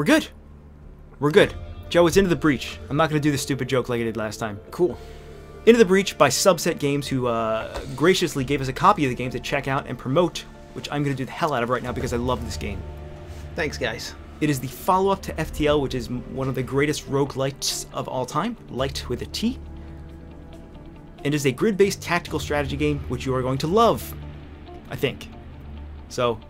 we're good. We're good. Joe, it's Into the Breach. I'm not going to do the stupid joke like I did last time. Cool. Into the Breach by Subset Games, who uh, graciously gave us a copy of the game to check out and promote, which I'm going to do the hell out of right now because I love this game. Thanks, guys. It is the follow up to FTL, which is one of the greatest roguelites of all time, light with a T. It is a grid based tactical strategy game, which you are going to love, I think. So,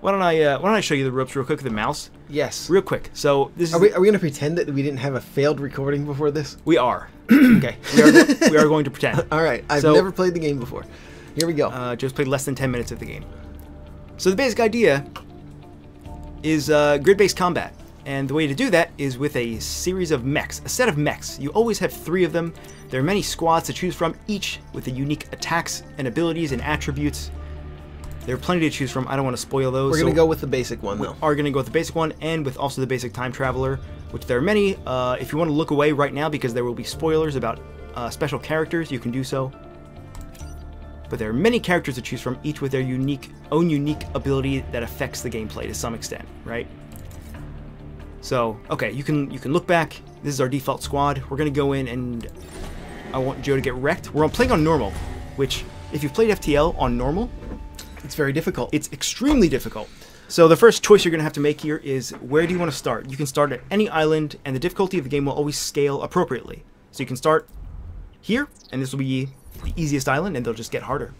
why don't I uh, why don't I show you the ropes real quick with the mouse, Yes. real quick. So this is Are we, are we going to pretend that we didn't have a failed recording before this? we are okay. We are, we are going to pretend. All right. I've So- never played the game before. Here we go. Uh, just played less than 10 minutes of the game. So the basic idea is uh, grid-based combat, and the way to do that is with a series of mechs, a set of mechs. You always have three of them. There are many squads to choose from, each with a unique attacks and abilities and attributes. There are plenty to choose from. I don't want to spoil those. We're going to so go with the basic one, though. are going to go with the basic one and with also the basic time traveler, which there are many. Uh, if you want to look away right now because there will be spoilers about uh, special characters, you can do so. But there are many characters to choose from, each with their unique own unique ability that affects the gameplay to some extent, right? So, okay, you can you can look back. This is our default squad. We're gonna go in and I want Joe to get wrecked. We're playing on normal, which if you've played FTL on normal, It's very difficult. it's extremely difficult. So the first choice you're going to have to make here is where do you want to start? You can start at any island, and the difficulty of the game will always scale appropriately. So you can start here, and this will be the easiest island, and they'll just get harder.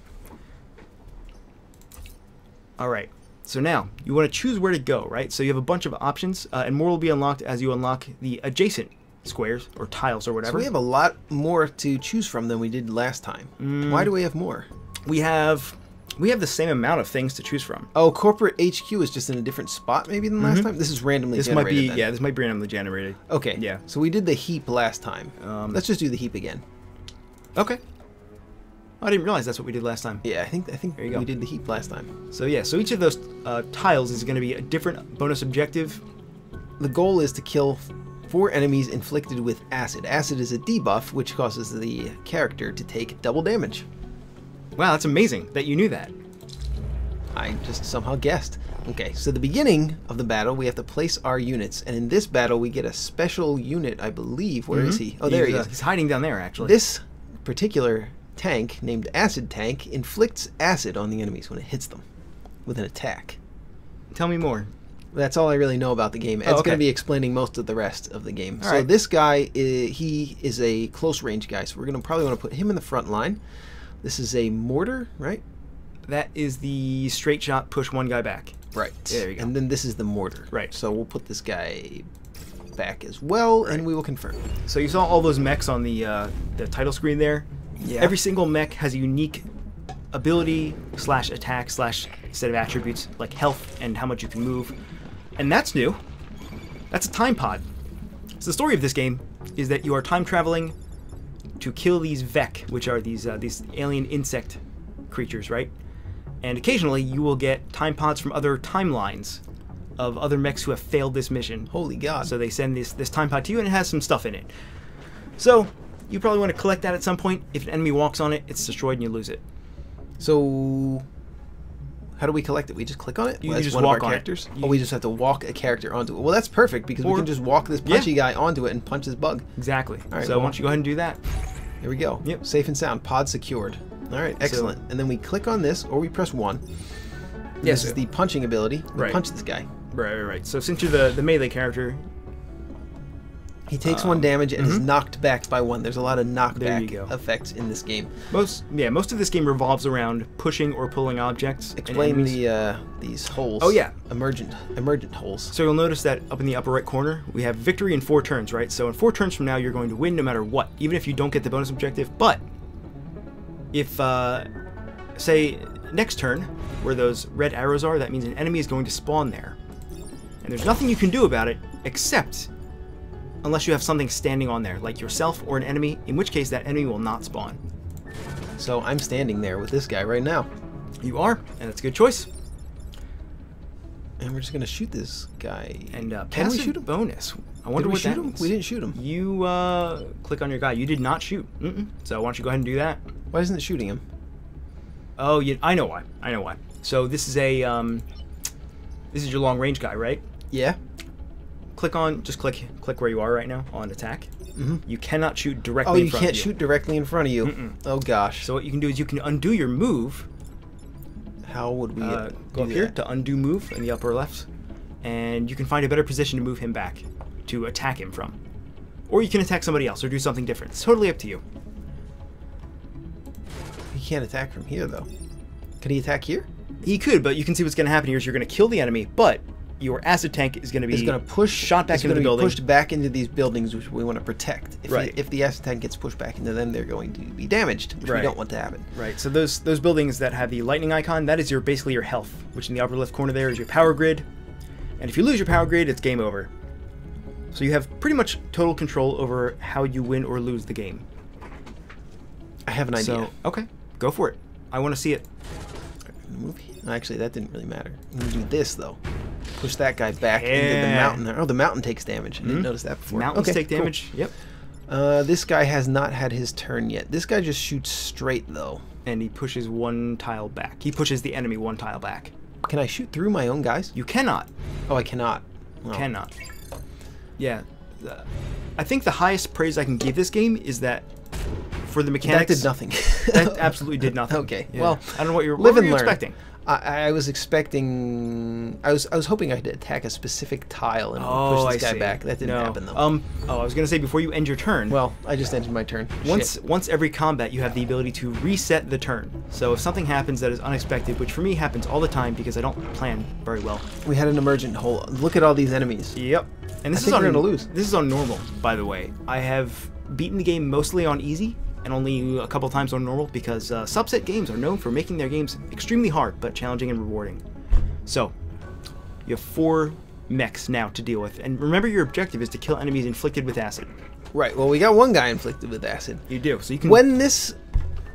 All right. So now you want to choose where to go, right? So you have a bunch of options, uh, and more will be unlocked as you unlock the adjacent squares or tiles or so whatever. we have a lot more to choose from than we did last time. Mm. Why do we have more? we have we have the same amount of things to choose from. Oh, corporate HQ is just in a different spot maybe than last time? This is randomly Mm-hmm. This might be then. yeah, this might be randomly generated. Okay. Yeah. So we did the heap last time. Um, Let's just do the heap again. Okay. I didn't realize that's what we did last time. Yeah, I think I think There you we go. did the heap last time. So yeah, so each of those uh, tiles is going to be a different bonus objective. The goal is to kill four enemies inflicted with acid. Acid is a debuff which causes the character to take double damage. Wow, that's amazing that you knew that. I just somehow guessed. Okay, so the beginning of the battle, we have to place our units, and in this battle, we get a special unit, I believe. Where is he? Oh, there he's, he uh, is. he's hiding down there, actually. This particular tank, named Acid Tank, inflicts acid on the enemies when it hits them with an attack. Tell me more. That's all I really know about the game. Ed's Oh, okay. going to be explaining most of the rest of the game. All so right. this guy, i he is a close range guy, so we're going to probably want to put him in the front line. This is a mortar, right? That is the straight shot push one guy back. Right. There you go. And then this is the mortar. Right. So we'll put this guy back as well, and we will confirm. So you saw all those mechs on the uh, the title screen there. Yeah. Every single mech has a unique ability slash attack slash set of attributes like health and how much you can move, and that's new. That's a time pod. So the story of this game is that you are time traveling to kill these Vek, which are these uh, these alien insect creatures, right? And occasionally you will get time pods from other timelines of other mechs who have failed this mission. Holy God. So they send this this time pod to you, and it has some stuff in it. So you probably want to collect that at some point. If an enemy walks on it, it's destroyed and you lose it. So, how do we collect it? We just click on it You- as just one walk of on our it. characters. You- oh, we just have to walk a character onto it. Well, that's perfect because we can just walk this Yeah. punchy guy onto it and punch his bug. Exactly. All right, so well- why don't you go ahead and do that? There we go. Yep. Safe and sound. Pod secured. All right, excellent. and then we click on this, or we press one. Yes, This is the punching ability. We Right. punch this guy. Right, right, right. So since you're the, the melee character, He takes Um, one damage and is mhm. knocked back by one. There's a lot of knockback effects in this game. most yeah, most of this game revolves around pushing or pulling objects. Explain the uh, these holes. Oh, yeah. emergent emergent holes. So you'll notice that up in the upper right corner, we have victory in four turns, right? So in four turns from now, you're going to win no matter what, even if you don't get the bonus objective. But if, uh, say, next turn, where those red arrows are, that means an enemy is going to spawn there. And there's nothing you can do about it except unless you have something standing on there, like yourself or an enemy, in which case that enemy will not spawn. So I'm standing there with this guy right now, You are, and that's a good choice. and we're just gonna shoot this guy. And uh, can we shoot him? bonus. I wonder what shoot that him? means. We didn't shoot him. You uh, click on your guy. You did not shoot. Mm-mm. So why don't you go ahead and do that? Why isn't it shooting him? Oh, you, I know why. I know why. So this is a um, this is your long range guy, right? Yeah. Click on just click click where you are right now on attack. Mhm. You cannot shoot directly. Oh, you can't of shoot directly in front of you. Mm-mm. Oh gosh. So what you can do is you can undo your move. How would we Uh, go up here to undo move in the upper left, and you can find a better position to move him back to attack him from, or you can attack somebody else or do something different. It's totally up to you. He can't attack from here though. Can he attack here? He could, but you can see what's going to happen here is you're going to kill the enemy, but your acid tank is going to be He's going to push shot back into the building. pushed back into these buildings which we want to protect. If Right. he, if the acid tank gets pushed back into them, they're going to be damaged, which Right. we don't want to happen. Right. So those those buildings that have the lightning icon, that is your basically your health, which in the upper left corner there is your power grid. And if you lose your power grid, it's game over. So you have pretty much total control over how you win or lose the game. I have an idea. So okay, go for it. I want to see it. Move. Actually, that didn't really matter. I'm gonna do this though. Push that guy back into the mountain there. Oh, the mountain takes damage. I didn't Mhm. notice that before. Mountains Okay, take cool. damage. Yep. Uh, this guy has not had his turn yet. This guy just shoots straight though. And he pushes one tile back. He pushes the enemy one tile back. Can I shoot through my own guys? You cannot. Oh, I cannot. Oh. Cannot. Yeah. I think the highest praise I can give this game is that for the mechanics. That did nothing. that absolutely did nothing. Okay, Yeah. well, I don't know what you're, live what were you learn. expecting. I, I was expecting. I was. I was hoping I'd attack a specific tile and Oh, push this I guy see. back. That didn't no. happen though. Um. Oh, I was gonna say before you end your turn. well, I just ended my turn. once Shit. once every combat, you have the ability to reset the turn. So if something happens that is unexpected, which for me happens all the time because I don't plan very well. we had an emergent hole. Look at all these enemies. Yep. And this I is on we're gonna lose. This is on normal, by the way. I have beaten the game mostly on easy and only a couple times on normal because uh, subset games are known for making their games extremely hard but challenging and rewarding. So, you have four mechs now to deal with, and remember your objective is to kill enemies inflicted with acid. Right. Well, we got one guy inflicted with acid. You do, so you can. When this,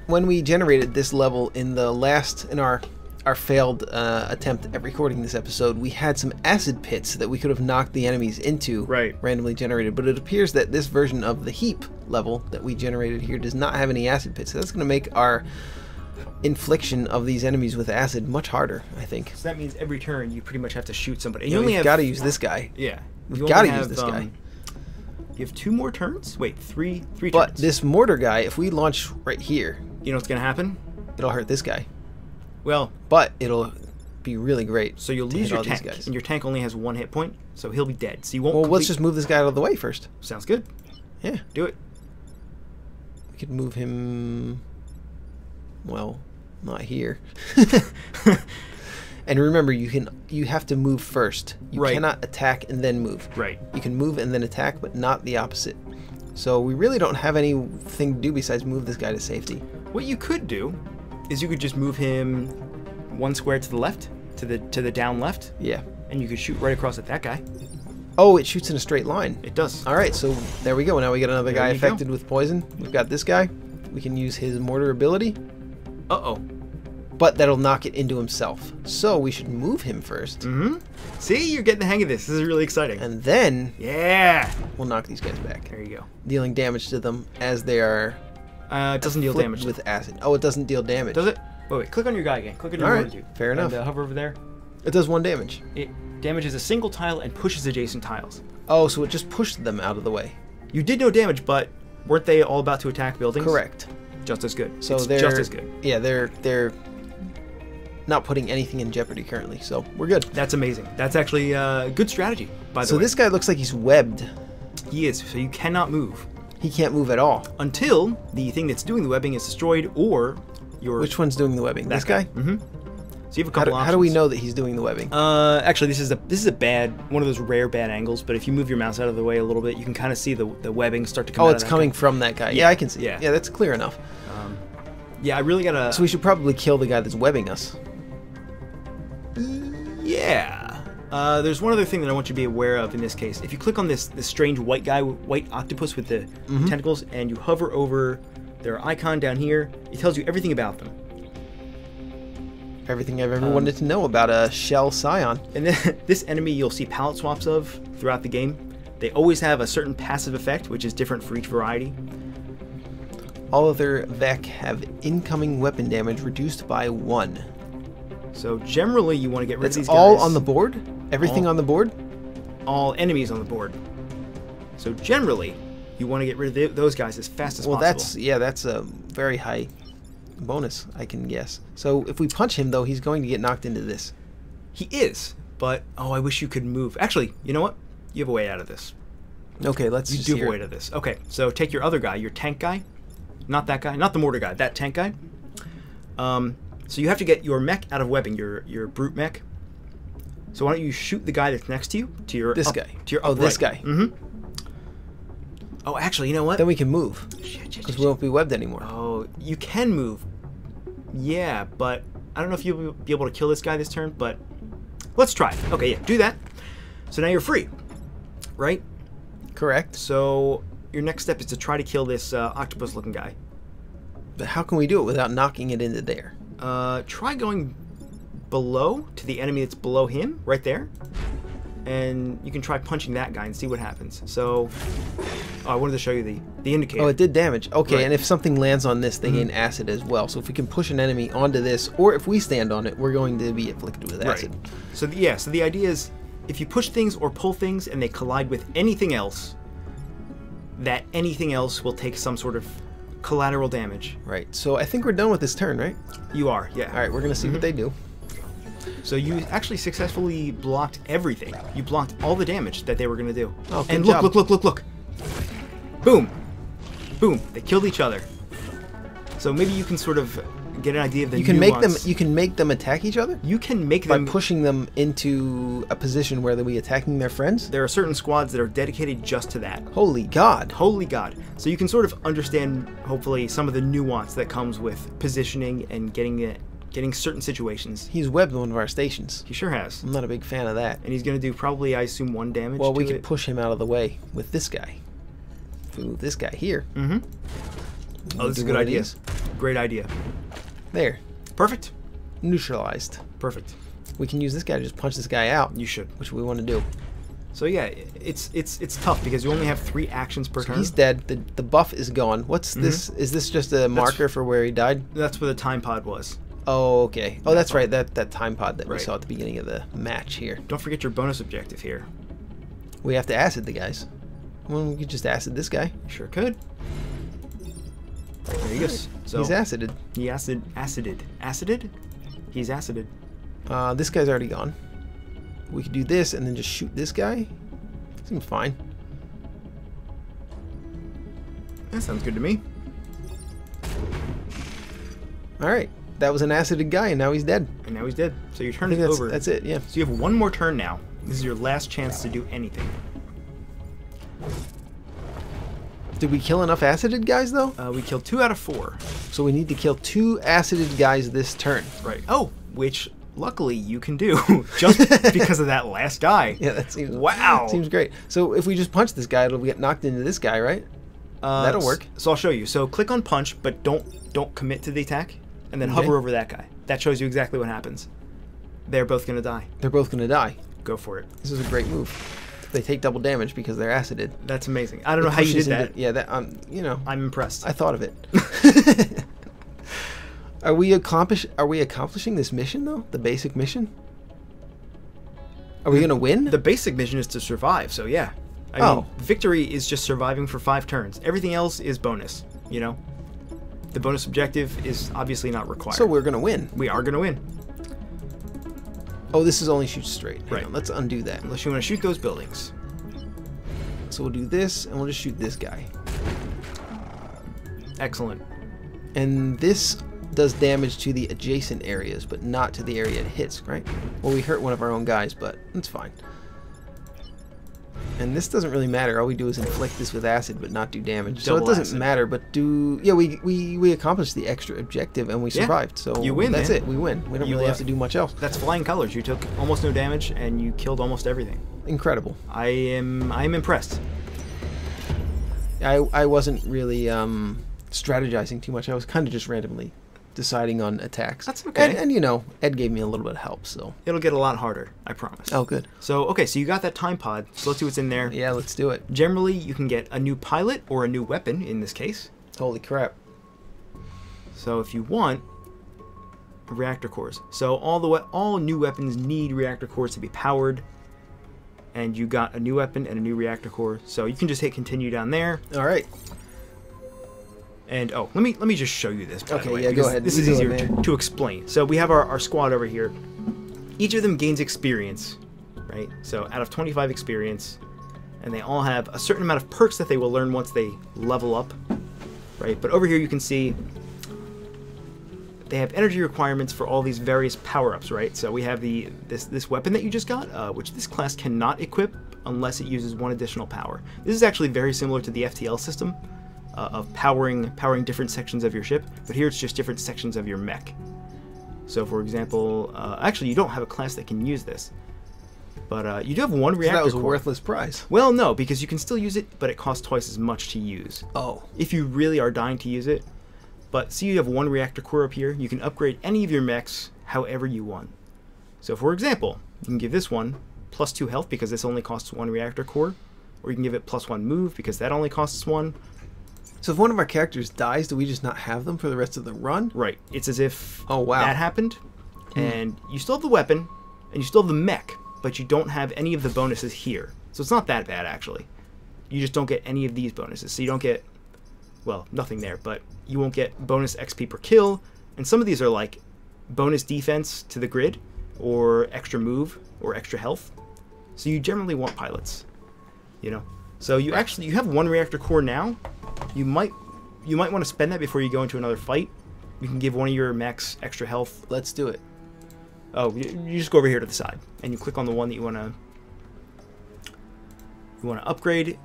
when we generated this level in the last in our our failed uh, attempt at recording this episode, we had some acid pits that we could have knocked the enemies into. Right. Randomly generated, but it appears that this version of the heap level that we generated here does not have any acid pits. So that's going to make our infliction of these enemies with acid much harder. I think. So that means every turn you pretty much have to shoot somebody. You you only we've got to use this guy. Yeah, We've you gotta use this guy. Um, you have two more turns. Wait, three, three But turns. this mortar guy, if we launch right here, you know what's gonna happen? it'll hurt this guy. Well, But it'll be really great. so you'll to lose your all these tank, guys. and your tank only has one hit point, so he'll be dead. So you won't. Well, let's just move this guy out of the way first. Sounds good. Yeah, Do it. Could move him. Well, not here. and remember, you can you have to move first. You Right. cannot attack and then move. Right. You can move and then attack, but not the opposite. So we really don't have anything to do besides move this guy to safety. What you could do is you could just move him one square to the left, to the to the down left, Yeah. and you could shoot right across at that guy. Oh, it shoots in a straight line. It does. All right, so there we go. Now we got another There guy you go. affected with poison. We've got this guy. We can use his mortar ability, Uh oh. but that'll knock it into himself. So we should move him first, Mm-hmm. See, you're getting the hang of this. This is really exciting. and then yeah. we'll knock these guys back, There you go. dealing damage to them as they are Uh, it doesn't deal damage. with acid. Oh, it doesn't deal damage. Does it? Wait, wait. Click on your guy again. Click on your All right, fair And, enough. uh, hover over there. It does one damage. It damages a single tile and pushes adjacent tiles. Oh, so it just pushed them out of the way. You did no damage, but weren't they all about to attack buildings? Correct. Just as good. So it's they're just as good. Yeah, they're they're not putting anything in jeopardy currently. So we're good. That's amazing. That's actually uh, good strategy, by the So way. So this guy looks like he's webbed. he is, so you cannot move He can't move at all. until the thing that's doing the webbing is destroyed or your Which one's doing the webbing? This guy? Mm-hmm. So you have a How do, options. how do we know that he's doing the webbing? Uh, actually, this is a this is a bad one of those rare bad angles. But if you move your mouse out of the way a little bit, you can kind of see the the webbing start to come. oh, it's coming guy. from that guy. Yeah, Yeah, I can see. yeah. Yeah, that's clear enough. Um, yeah, I really gotta. So we should probably kill the guy that's webbing us. Yeah. Uh, there's one other thing that I want you to be aware of in this case. If you click on this this strange white guy, white octopus with the Mm-hmm. tentacles, and you hover over their icon down here, it tells you everything about them. Everything I've ever Um, wanted to know about a Shell Psion. And then this enemy you'll see palette swaps of throughout the game. They always have a certain passive effect, which is different for each variety. All other Vek have incoming weapon damage reduced by one. So generally, you want to get rid That's of these all guys. on the board? Everything All- on the board? all enemies on the board. So generally, you want to get rid of th those guys as fast as Well, possible. Well, that's yeah, that's a very high bonus, I can guess. So if we punch him though, he's going to get knocked into this. He is, but oh, I wish you could move. Actually, you know what? You have a way out of this. Okay, let's You just do have a way out of this. Okay, so take your other guy, your tank guy, not that guy, not the mortar guy, that tank guy. Um, so you have to get your mech out of webbing, your your brute mech. So why don't you shoot the guy that's next to you, to your This up- guy. to your Oh, this guy. Mm-hmm. Oh, actually, you know what? Then we can move because we won't be webbed anymore. Oh, you can move. Yeah, but I don't know if you'll be able to kill this guy this turn, but let's try. it. Okay, yeah, do that. So now you're free, right? Correct. So your next step is to try to kill this uh, octopus-looking guy. But how can we do it without knocking it into there? Uh, try going below to the enemy that's below him, right there, and you can try punching that guy and see what happens. So, oh, I wanted to show you the the indicator. Oh, it did damage. Okay, Right. Mm-hmm. and if something lands on this, they gain acid as well. So if we can push an enemy onto this, or if we stand on it, we're going to be afflicted with acid. Right. So the, yeah, so the idea is if you push things or pull things and they collide with anything else, that anything else will take some sort of collateral damage. Right. So I think we're done with this turn, right? You are, yeah. All right, we're gonna see Mm-hmm. what they do. So you actually successfully blocked everything. You blocked all the damage that they were going to do. Oh, good and look, job. look, look, look, look. Boom. Boom. They killed each other. So maybe you can sort of get an idea of the You can make them. You can make them attack each other You can make by them by pushing them into a position where they'll be attacking their friends. There are certain squads that are dedicated just to that. Holy God! Holy God. So you can sort of understand, hopefully, some of the nuance that comes with positioning and getting it, getting certain situations. He's webbed one of our stations. He sure has. I'm not a big fan of that. And he's going to do probably, I assume, one damage. Well, we could it. push him out of the way with this guy. Ooh, this guy here. Mm-hmm. Oh, this is a good idea. Great idea. There, Perfect. neutralized. Perfect. We can use this guy to just punch this guy out, You should. which we want to do. So yeah, it's it's it's tough because you only have three actions per turn. He's dead. The the buff is gone. What's this? Is this just a marker for where he died? That's where the time pod was. Oh, okay. Oh, that's right. That that time pod that we saw at the beginning of the match here. Don't forget your bonus objective here. We have to acid the guys. Well, we could just acid this guy. Sure could. There he goes. So He's acided. he acid acided acided. He's acided. Uh, this guy's already gone. We could do this and then just shoot this guy. Seems fine. That sounds good to me. All right. That was an acided guy, and now he's dead. And now he's dead. So your turn is that's, over. that's it. Yeah. So you have one more turn now. This is your last chance to do anything. Did we kill enough acided guys though? Uh, we killed two out of four. So we need to kill two acided guys this turn. Right. Oh, which luckily you can do just because of that last guy. Yeah, that seems Wow. Seems great. So if we just punch this guy, it'll get knocked into this guy, right? Uh, That'll work. So I'll show you. So click on punch, but don't don't commit to the attack, and then Okay. hover over that guy. That shows you exactly what happens. They're both gonna die. They're both gonna die. Go for it. This is a great move. They take double damage because they're acided. That's amazing. I don't know how you did pushes that. into- yeah, that um, you know, I'm impressed. I thought of it. are we accomplish? Are we accomplishing this mission though? The basic mission? Are we gonna win? the basic mission is to survive. So yeah. I Oh. mean, victory is just surviving for five turns. Everything else is bonus. You know. The bonus objective is obviously not required. so we're gonna win. we are gonna win. Oh, this is only shoot straight. Hang Right. on, let's undo that. Unless you want to shoot those buildings. So we'll do this, and we'll just shoot this guy. Excellent. And this does damage to the adjacent areas, but not to the area it hits, right? Well, we hurt one of our own guys, but it's fine. And this doesn't really matter. All we do is inflict this with acid, but not do damage. so it doesn't acid. matter. But do yeah, we we we accomplished the extra objective and we Yeah. survived. So You win, That's man. it. We win. We don't You, really uh, have to do much else. That's flying colors. You took almost no damage and you killed almost everything. Incredible. I am I am impressed. I I wasn't really um, strategizing too much. I was kind of just randomly deciding on attacks. That's okay. And, and you know, Ed gave me a little bit of help. So It'll get a lot harder, I promise. oh, good. So okay, so you got that time pod. So let's see what's in there. Yeah, let's do it. Generally, you can get a new pilot or a new weapon in this case. Holy crap. So if you want reactor cores. So all the all new weapons need reactor cores to be powered. and you got a new weapon and a new reactor core. So you can just hit continue down there. All right. And oh, let me let me just show you this. Okay, way, yeah, go ahead. This You is it, easier to, to explain. So we have our, our squad over here. Each of them gains experience, right? So out of 25 experience, and they all have a certain amount of perks that they will learn once they level up, right? But over here you can see they have energy requirements for all these various power-ups, right? So we have the this this weapon that you just got, uh, which this class cannot equip unless it uses one additional power. This is actually very similar to the FTL system uh, of powering powering different sections of your ship, but here it's just different sections of your mech. So, for example, uh, actually you don't have a class that can use this, but uh, you do have one So reactor. that was a core. worthless prize. Well, no, because you can still use it, but it costs twice as much to use Oh. if you really are dying to use it. But see, you have one reactor core up here. You can upgrade any of your mechs however you want. So, for example, you can give this one plus two health because this only costs one reactor core, or you can give it plus one move because that only costs one. So if one of our characters dies, do we just not have them for the rest of the run? Right. It's as if Oh, wow. that happened, hmm. and you still have the weapon, and you still have the mech, but you don't have any of the bonuses here. So it's not that bad actually. You just don't get any of these bonuses. So you don't get, well, nothing there, but you won't get bonus XP per kill, and some of these are like bonus defense to the grid, or extra move, or extra health. So you generally want pilots, you know. So you actually you have one reactor core now. You might you might want to spend that before you go into another fight. You can give one of your mechs extra health. Let's do it. Oh, you, you just go over here to the side and you click on the one that you want to you want to upgrade.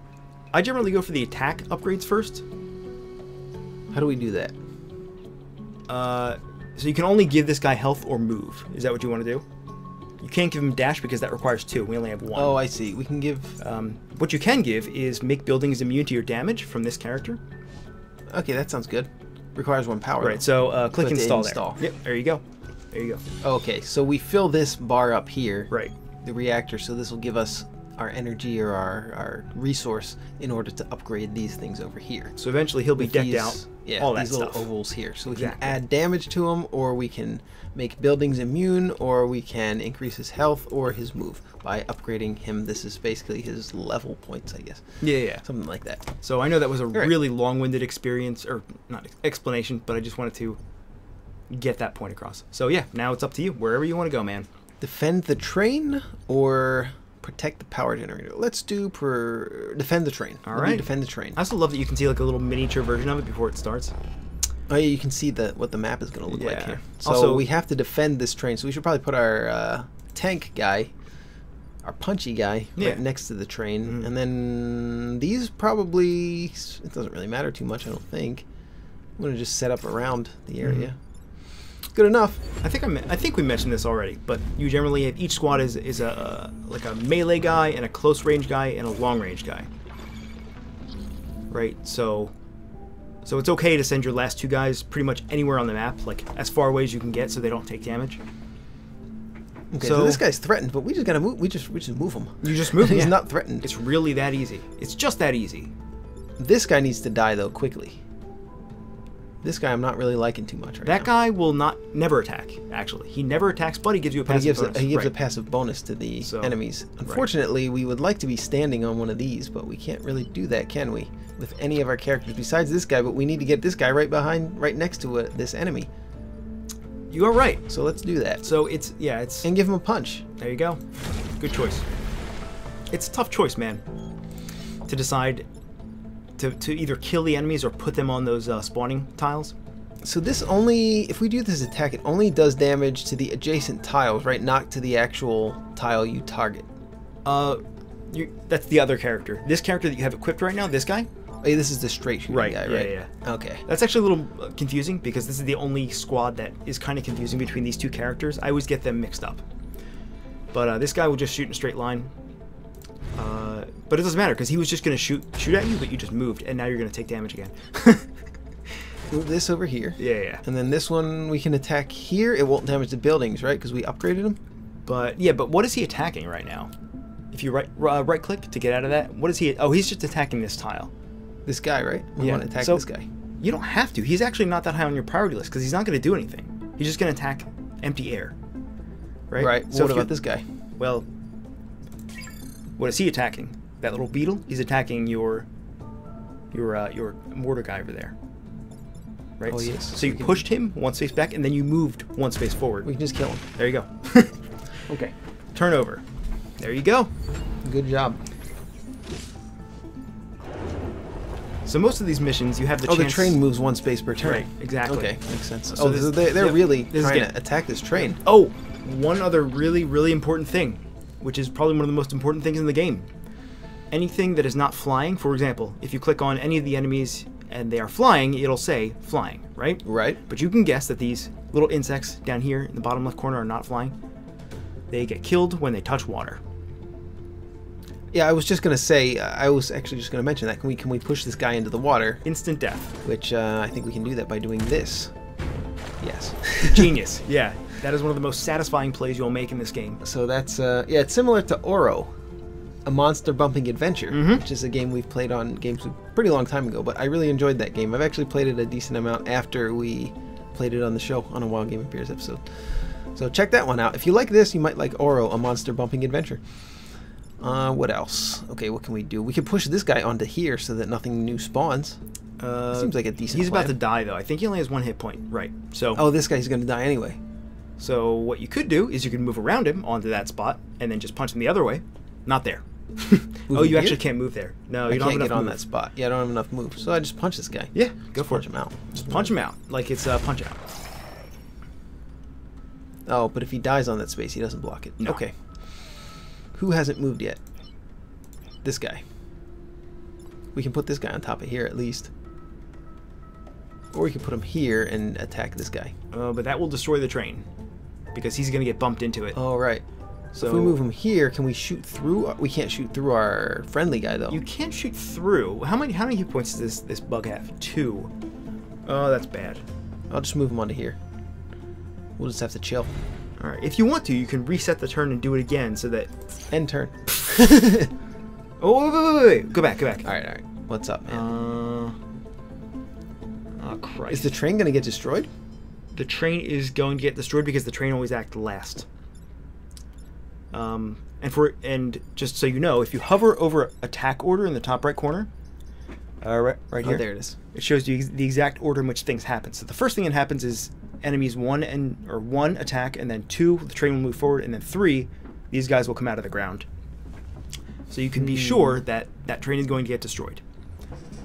I generally go for the attack upgrades first. How do we do that? Uh, so you can only give this guy health or move. Is that what you want to do? You can't give him dash because that requires two. We only have one. Oh, I see. We can give. Um, what you can give is make buildings immune to your damage from this character. Okay, that sounds good. Requires one power. Right. So uh, click install, install. there. Yep. There you go. There you go. Okay, so we fill this bar up here, Right. the reactor. So this will give us our energy or our, our resource in order to upgrade these things over here. So eventually he'll be With decked these- out. Yeah, all that these little stuff. ovals here. So we Exactly. can add damage to him, or we can make buildings immune, or we can increase his health or his move by upgrading him. This is basically his level points, I guess. Yeah, yeah. Something like that. So I know that was a right. really long-winded experience, or not explanation, but I just wanted to get that point across. So yeah, now it's up to you. Wherever you want to go, man. Defend the train or protect the power generator. Let's do per defend the train. All We'll right. defend the train. I also love that you can see like a little miniature version of it before it starts. Oh yeah, you can see the what the map is going to look like here. So Also- we have to defend this train. So we should probably put our uh, tank guy, our punchy guy, Yeah. right next to the train, Mhm. and then these probably it doesn't really matter too much. I don't think. I'm going to just set up around the area. Good enough. I think I, I think we mentioned this already, but you generally have each squad is is a uh, like a melee guy and a close range guy and a long range guy. Right. So so it's okay to send your last two guys pretty much anywhere on the map, like as far away as you can get, so they don't take damage. Okay, so, So- this guy's threatened, but we just gotta move. We just we just move him. You just move. Him. He's yeah. not threatened. It's really that easy. It's just that easy. This guy needs to die though quickly. This guy I'm not really liking too much right That now. guy will not never attack. Actually, he never attacks, but he gives you a But he passive gives bonus. a, he gives a Right. passive bonus to the So, enemies. Unfortunately, we would like to be standing on one of these, but we can't really do that, can we? With any of our characters besides this guy, but we need to get this guy right behind, right next to uh, this enemy. You are right. So let's do that. So it's yeah, it's And give him a punch. There you go. Good choice. It's a tough choice, man. To decide to, to either kill the enemies or put them on those uh, spawning tiles. So this only, if we do this attack, it only does damage to the adjacent tiles, right? Not to the actual tile you target. Uh, you, that's the other character. This character that you have equipped right now, this guy, Hey, this is the straight shooting Right, guy, yeah, right? yeah. Okay. that's actually a little uh, confusing because this is the only squad that is kind of confusing between these two characters. I always get them mixed up. But uh, this guy will just shoot in a straight line. Uh, but it doesn't matter because he was just going to shoot shoot at you, but you just moved, and now you're going to take damage again. Move this over here. yeah, yeah. And then this one we can attack here. It won't damage the buildings, right? Because we upgraded them. But yeah, but what is he attacking right now? If you right uh, right click to get out of that, what is he? Oh, he's just attacking this tile. This guy, right? We Yeah, want to attack so- this guy. You don't have to. He's actually not that high on your priority list because he's not going to do anything. He's just going to attack empty air. Right. Right. So what about this guy? Well, What is he attacking? That little beetle? He's attacking your your uh, your mortar guy over there. Right. Oh, yes. So you can- pushed him one space back, and then you moved one space forward. We can just kill him. There you go. Okay. Turnover. There you go. Good job. So most of these missions, you have the oh, chance. the train moves one space per turn. Right, exactly. Okay, makes sense. So oh, this- so they, they're yep, really this is trying to attack this train. Oh, one other really, really important thing, which is probably one of the most important things in the game. Anything that is not flying, for example, if you click on any of the enemies and they are flying, it'll say flying, right? Right. But you can guess that these little insects down here in the bottom left corner are not flying. They get killed when they touch water. Yeah, I was just gonna say. uh, I was actually just gonna mention that. Can we can we push this guy into the water? Instant death. Which uh, I think we can do that by doing this. Yes. Genius. yeah, that is one of the most satisfying plays you'll make in this game. so that's uh, yeah, it's similar to Oro, a monster bumping adventure, Mhm. which is a game we've played on games a pretty long time ago. But I really enjoyed that game. I've actually played it a decent amount after we played it on the show on a Wild Game Appears episode. So check that one out. If you like this, you might like Oro, a monster bumping adventure. Uh, what else? Okay, what can we do? We can push this guy onto here so that nothing new spawns. Uh, Seems like a decent. He's about to die though. I think he only has one hit point. Right. So Oh, this guy's gonna die anyway. So what you could do is you could move around him onto that spot and then just punch him the other way. Not there. oh, you actually can't move there. No, you I don't can't have get enough on move. that spot. Yeah, I don't have enough moves, so I just punch this guy. Yeah, go Just for punch it. him out. Just punch him out like it's a punch out. Oh, but if he dies on that space, he doesn't block it. No. Okay. Who hasn't moved yet? This guy. We can put this guy on top of here at least. Or we can put him here and attack this guy. Uh, but that will destroy the train because he's gonna get bumped into it. Oh, right. so if we move him here, can we shoot through? We can't shoot through our friendly guy, though. you can't shoot through. How many how many hit points does this this bug have? Two. Oh, that's bad. I'll just move him onto here. We'll just have to chill. All right. If you want to, you can reset the turn and do it again so that. End turn. Oh wait wait wait wait. Go back go back. all right, all right. What's up, man? Uh. Oh Christ. Is the train going to get destroyed? The train is going to get destroyed because the train always acts last. Um, and for and just so you know, if you hover over attack order in the top right corner, uh, right, right Oh, here, there it is. it shows you the exact order in which things happen. So the first thing that happens is enemies one and or one attack, and then two, the train will move forward, and then three, these guys will come out of the ground. So you can be Hmm. sure that that train is going to get destroyed.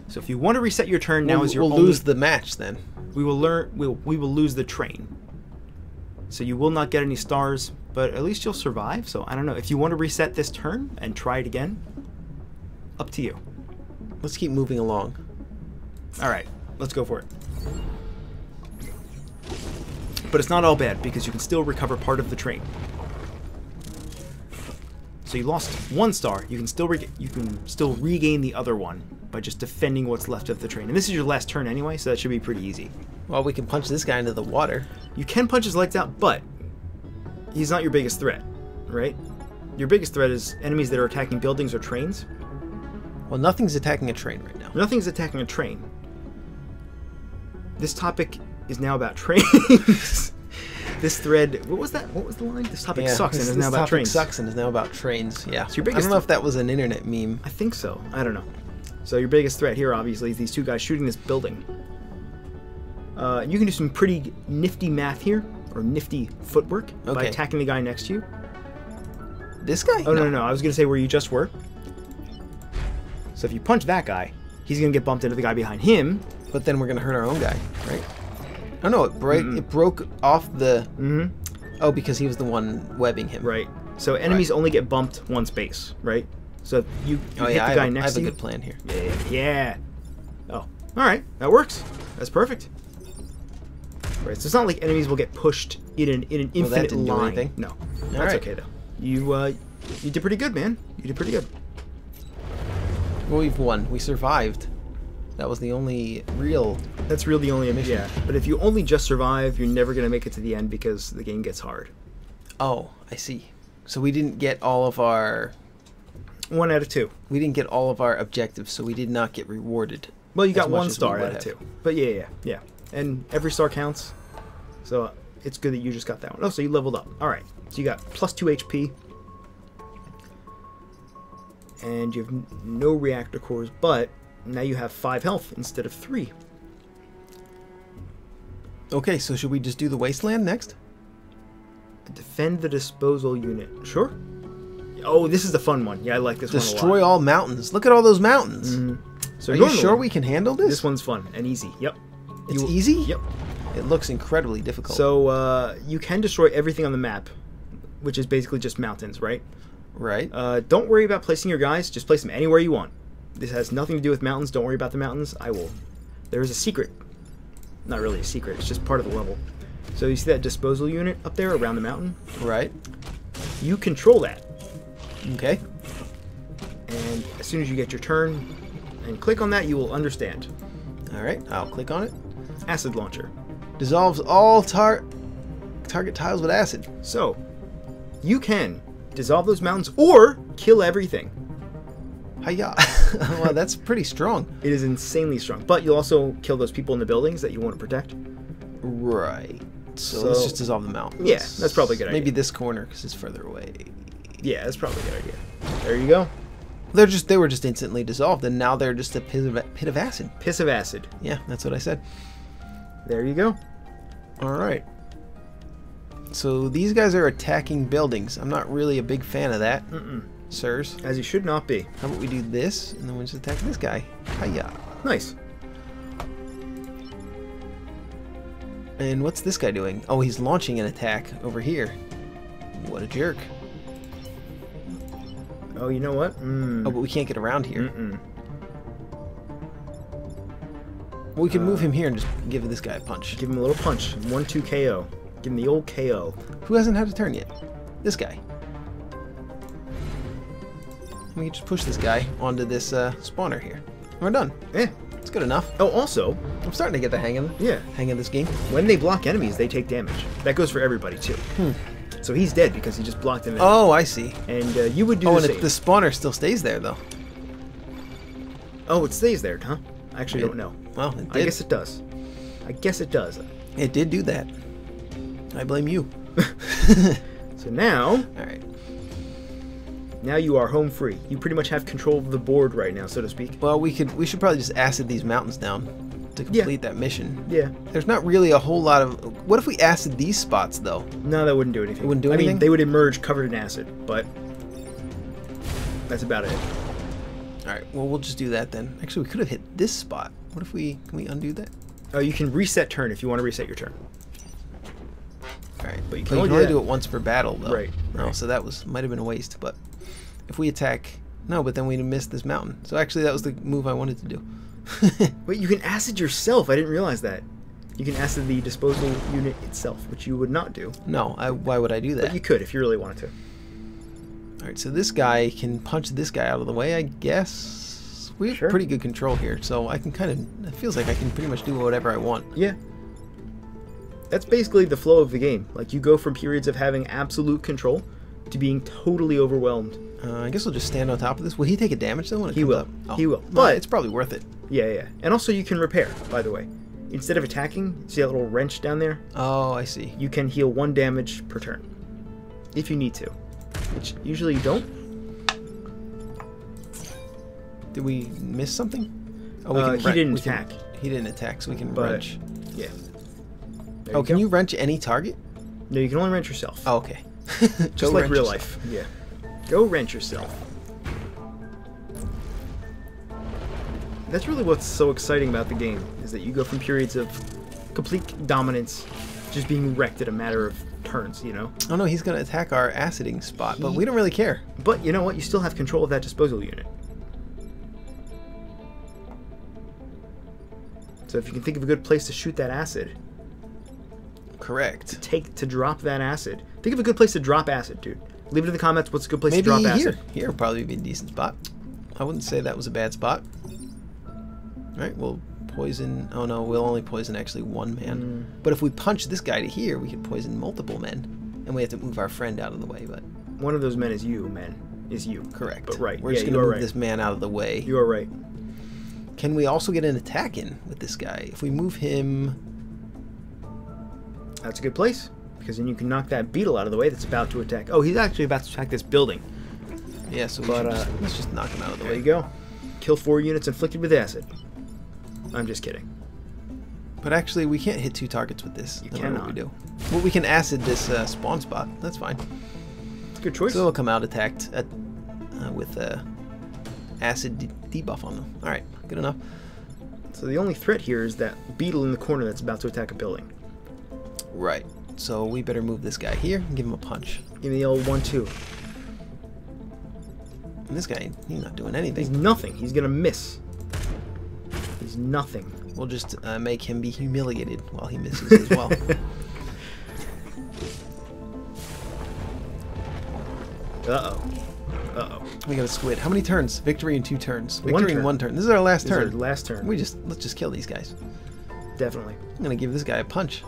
So if you want to reset your turn, now we'll, is your we'll only lose the match then. We will learn we'll, we will lose the train. So you will not get any stars but at least you'll survive. So i don't know. If you want to reset this turn and try it again up to you. Let's keep moving along. all right let's go for it. But it's not all bad because you can still recover part of the train so you lost one star you can still you can still regain the other one by just defending what's left of the train and this is your last turn anyway so that should be pretty easy Well, we can punch this guy into the water. You can punch his legs out, but he's not your biggest threat, right? Your biggest threat is enemies that are attacking buildings or trains. Well, nothing's attacking a train right now. Nothing's attacking a train. This topic is now about trains. this thread, what was that? What was the line? This topic sucks this, and is now about topic trains. sucks and is now about trains. Yeah. So your I biggest don't know if that was an internet meme. I think so. I don't know. So your biggest threat here, obviously, is these two guys shooting this building. Uh, you can do some pretty nifty math here, or nifty footwork, by attacking the guy next to you. This guy? Oh no. no, no! I was gonna say where you just were. So if you punch that guy, he's gonna get bumped into the guy behind him. But then we're gonna hurt our own guy, right? Oh no, it break it broke off the. Mm-hmm. Oh, because he was the one webbing him. Right. So enemies only get bumped one space, right? So if you, you Oh hit yeah, the I guy have, a- I next have to a good plan here. Yeah, yeah. Oh, all right, that works. That's perfect. Right. So it's not like enemies will get pushed in an in an Well, that infinite line. anything. No, that's right. okay though. You uh, you did pretty good, man. You did pretty good. Well, we've won. We survived. That was the only real. That's really the only Mission. yeah. But if you only just survive, you're never gonna make it to the end because the game gets hard. Oh, I see. So we didn't get all of our. One out of two. We didn't get all of our objectives, so we did not get rewarded. Well, you got one star out of two. But yeah, yeah, yeah. And every star counts. So it's good that you just got that one. Oh, so you leveled up. All right. So you got plus two HP. and you have no reactor cores, but now you have five health instead of three. Okay, so should we just do the wasteland next? Defend the disposal unit. Sure. Oh, this is the fun one. Yeah, I like this Destroy one a lot. all mountains. Look at all those mountains. Mhm. So Are you sure we can handle this? This one's fun and easy. Yep. It's You- easy? Yep. It looks incredibly difficult. So uh, you can destroy everything on the map, which is basically just mountains, right? right. Uh, don't worry about placing your guys. Just place them anywhere you want. This has nothing to do with mountains. Don't worry about the mountains. I will. There is a secret. Not really a secret. It's just part of the level. So you see that disposal unit up there around the mountain? right. You control that. Okay. And as soon as you get your turn and click on that, you will understand. All right. I'll click on it. Acid launcher. Dissolves all tar target tiles with acid. So, you can dissolve those mountains or kill everything. Hiya. well, that's pretty strong. It is insanely strong. But you'll also kill those people in the buildings that you want to protect. Right. So, let's just dissolve them out. Yeah, that's probably a good Maybe idea. Maybe this corner because it's further away. Yeah, that's probably a good idea. There you go. They're just they were just instantly dissolved, and now they're just a pit of, pit of acid. Piss of acid. Yeah, that's what I said. There you go. All right. So these guys are attacking buildings. I'm not really a big fan of that, Mm-mm. Sirs. As you should not be. How about we do this, and then we just attack this guy? Hiya. Nice. And what's this guy doing? Oh, he's launching an attack over here. What a jerk. Oh, you know what? Mm. Oh, but we can't get around here. Mm-mm. We can move Uh, him here and just give this guy a punch. Give him a little punch. 1-2 KO. Give him the old KO. Who hasn't had a turn yet? This guy. We can just push this guy onto this uh, spawner here. We're done. Yeah. It's good enough. Oh, also, I'm starting to get the hang of yeah, hang of this game. when they block enemies, they take damage. That goes for everybody, too. Hmm. So he's dead because he just blocked him. Oh, I see. And uh, you would do Oh, the and it, the spawner still stays there though. Oh, it stays there, huh? I actually It- don't know. Well, it I guess it does. I guess it does. It did do that. I blame you. So now, All right. Now you are home free. You pretty much have control of the board right now, so to speak. Well, we could we should probably just acid these mountains down to Yeah. complete that mission. Yeah. There's not really a whole lot of. What if we acid these spots though? No, that wouldn't do anything. It wouldn't do anything. I mean, they would emerge covered in acid, but that's about it. All right. Well, we'll just do that then. Actually, we could have hit this spot. What if we can we undo that? Oh, you can reset turn if you want to reset your turn. All right. But you But can you only can do only do it once per battle though. Right, Oh, right. so that was might have been a waste. But if we attack, no, but then we miss this mountain. So actually, that was the move I wanted to do. Wait, you can acid yourself. I didn't realize that. You can acid the disposal unit itself, which you would not do. no, I, why would I do that? But you could if you really wanted to. All right, so this guy can punch this guy out of the way, I guess. We have Sure. pretty good control here, so I can kind of. It feels like I can pretty much do whatever I want. Yeah. That's basically the flow of the game. Like you go from periods of having absolute control to being totally overwhelmed. Uh, I guess we'll just stand on top of this. Will he take a damage though when it He comes will. up? Oh, He will. well, But- it's probably worth it. Yeah, yeah. And also you can repair, by the way. Instead of attacking, see that little wrench down there? Oh, I see. You can heal one damage per turn. If you need to. Which usually you don't. Did we miss something? Oh, Uh, he didn't we can- attack. he didn't attack, so we can But- wrench. Yeah. There Oh, can go. you wrench any target? No, you can only wrench yourself. Oh, okay. Just like wrench real yourself. life. Yeah. Go wrench yourself. That's really what's so exciting about the game, is that you go from periods of complete dominance, just being wrecked in a matter of turns, you know? Oh no, he's gonna attack our aciding spot, but we don't really care. But you know what? You still have control of that disposal unit. So if you can think of a good place to shoot that acid, Correct. To take to drop that acid. Think of a good place to drop acid, dude. Leave it in the comments. What's a good place Maybe to drop here. acid? Here would probably be a decent spot. I wouldn't say that was a bad spot. All right, we'll poison. Oh no, we'll only poison actually one man. Mm. But if we punch this guy to here, we could poison multiple men, and we have to move our friend out of the way. But One of those men is you, man. Is you. correct. But right. We're yeah, just gonna move right. this man out of the way. You are right. Can we also get an attack in with this guy? If we move him, That's a good place because then you can knock that beetle out of the way that's about to attack. Oh, he's actually about to attack this building. Yeah, so But, uh, just, let's just knock him out of the There way. you go. Kill four units inflicted with acid. I'm just kidding. But actually, we can't hit two targets with this. You no matter what we cannot. do. Well, we can acid this uh, spawn spot. That's fine. It's a good choice. So they'll come out attacked at, uh, with uh, acid de- debuff on them. All right, good enough. So the only threat here is that beetle in the corner that's about to attack a building. Right. So we better move this guy here and give him a punch. Give me the old one-two. And this guy, he's not doing anything. He's nothing. He's gonna miss. He's nothing. We'll just uh, make him be humiliated while he misses as well. Uh oh. Uh oh. we got a squid. How many turns? Victory in two turns. One Victory in one turn. This is our last This is our turn. last turn. We just let's just kill these guys. Definitely. I'm gonna give this guy a punch.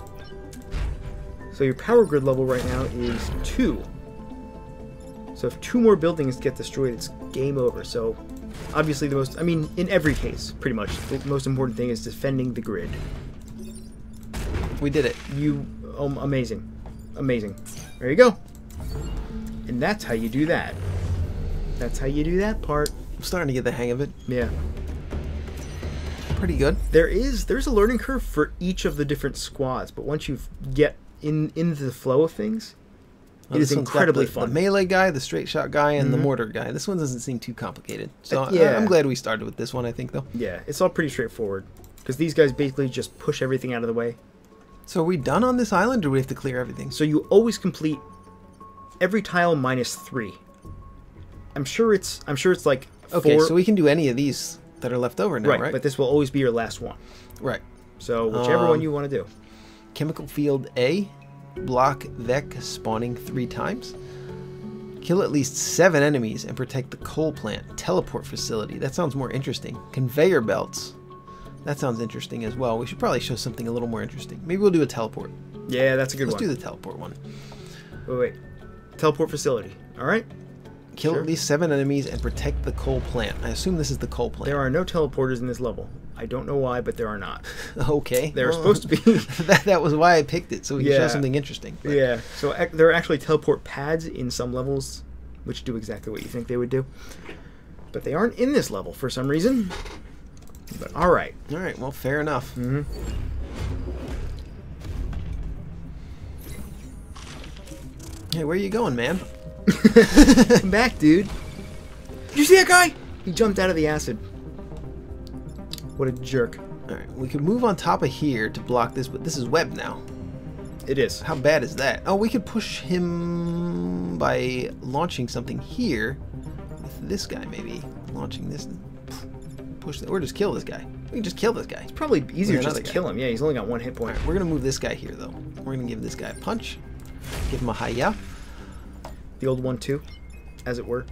So your power grid level right now is two. So if two more buildings get destroyed, it's game over. So obviously the most, I mean, in every case, pretty much, the most important thing is defending the grid. We did it. You, um, amazing, amazing. There you go. And that's how you do that. That's how you do that part. I'm starting to get the hang of it. Yeah. Pretty good. There is there's a learning curve for each of the different squads, but once you get in into the flow of things, Well, it is this one's got incredibly the, fun. The melee guy, the straight shot guy, and the Mhm. mortar guy. This one doesn't seem too complicated. So Uh, I- yeah. I'm glad we started with this one. I think though. Yeah, it's all pretty straightforward. Because these guys basically just push everything out of the way. So are we done on this island, or do we have to clear everything? So you always complete every tile minus three. I'm sure it's I'm sure it's like Okay, four, so we can do any of these that are left over now, right, right? but this will always be your last one. right. So whichever one Um, you want to do. Chemical field A, block Vek spawning three times. Kill at least seven enemies and protect the coal plant. Teleport facility. That sounds more interesting. Conveyor belts. That sounds interesting as well. We should probably show something a little more interesting. Maybe we'll do a teleport. Yeah, that's a good one. Let's do the teleport one. Wait, wait. Teleport facility. All right. Kill Sure. at least seven enemies and protect the coal plant. I assume this is the coal plant. There are no teleporters in this level. I don't know why, but there are not. okay. They're well, supposed to be. that, that was why I picked it, so we could show something interesting. But yeah. So ac- there are actually teleport pads in some levels, which do exactly what you think they would do. But they aren't in this level for some reason. But all right. All right. Well, fair enough. Mm-hmm. Hey, where are you going, man? Come back, dude. Did you see that guy? He jumped out of the acid. What a jerk. All right. We could move on top of here to block this, but this is web now. It is. How bad is that? Oh, we could push him by launching something here with this guy, maybe launching this. Push that, or just kill this guy. We can just kill this guy. It's probably easier just to guy. kill him. Yeah, he's only got one hit point. right, we're gonna move this guy here though. We're gonna give this guy a punch. Give him a high. hiya. The old one too, as it were.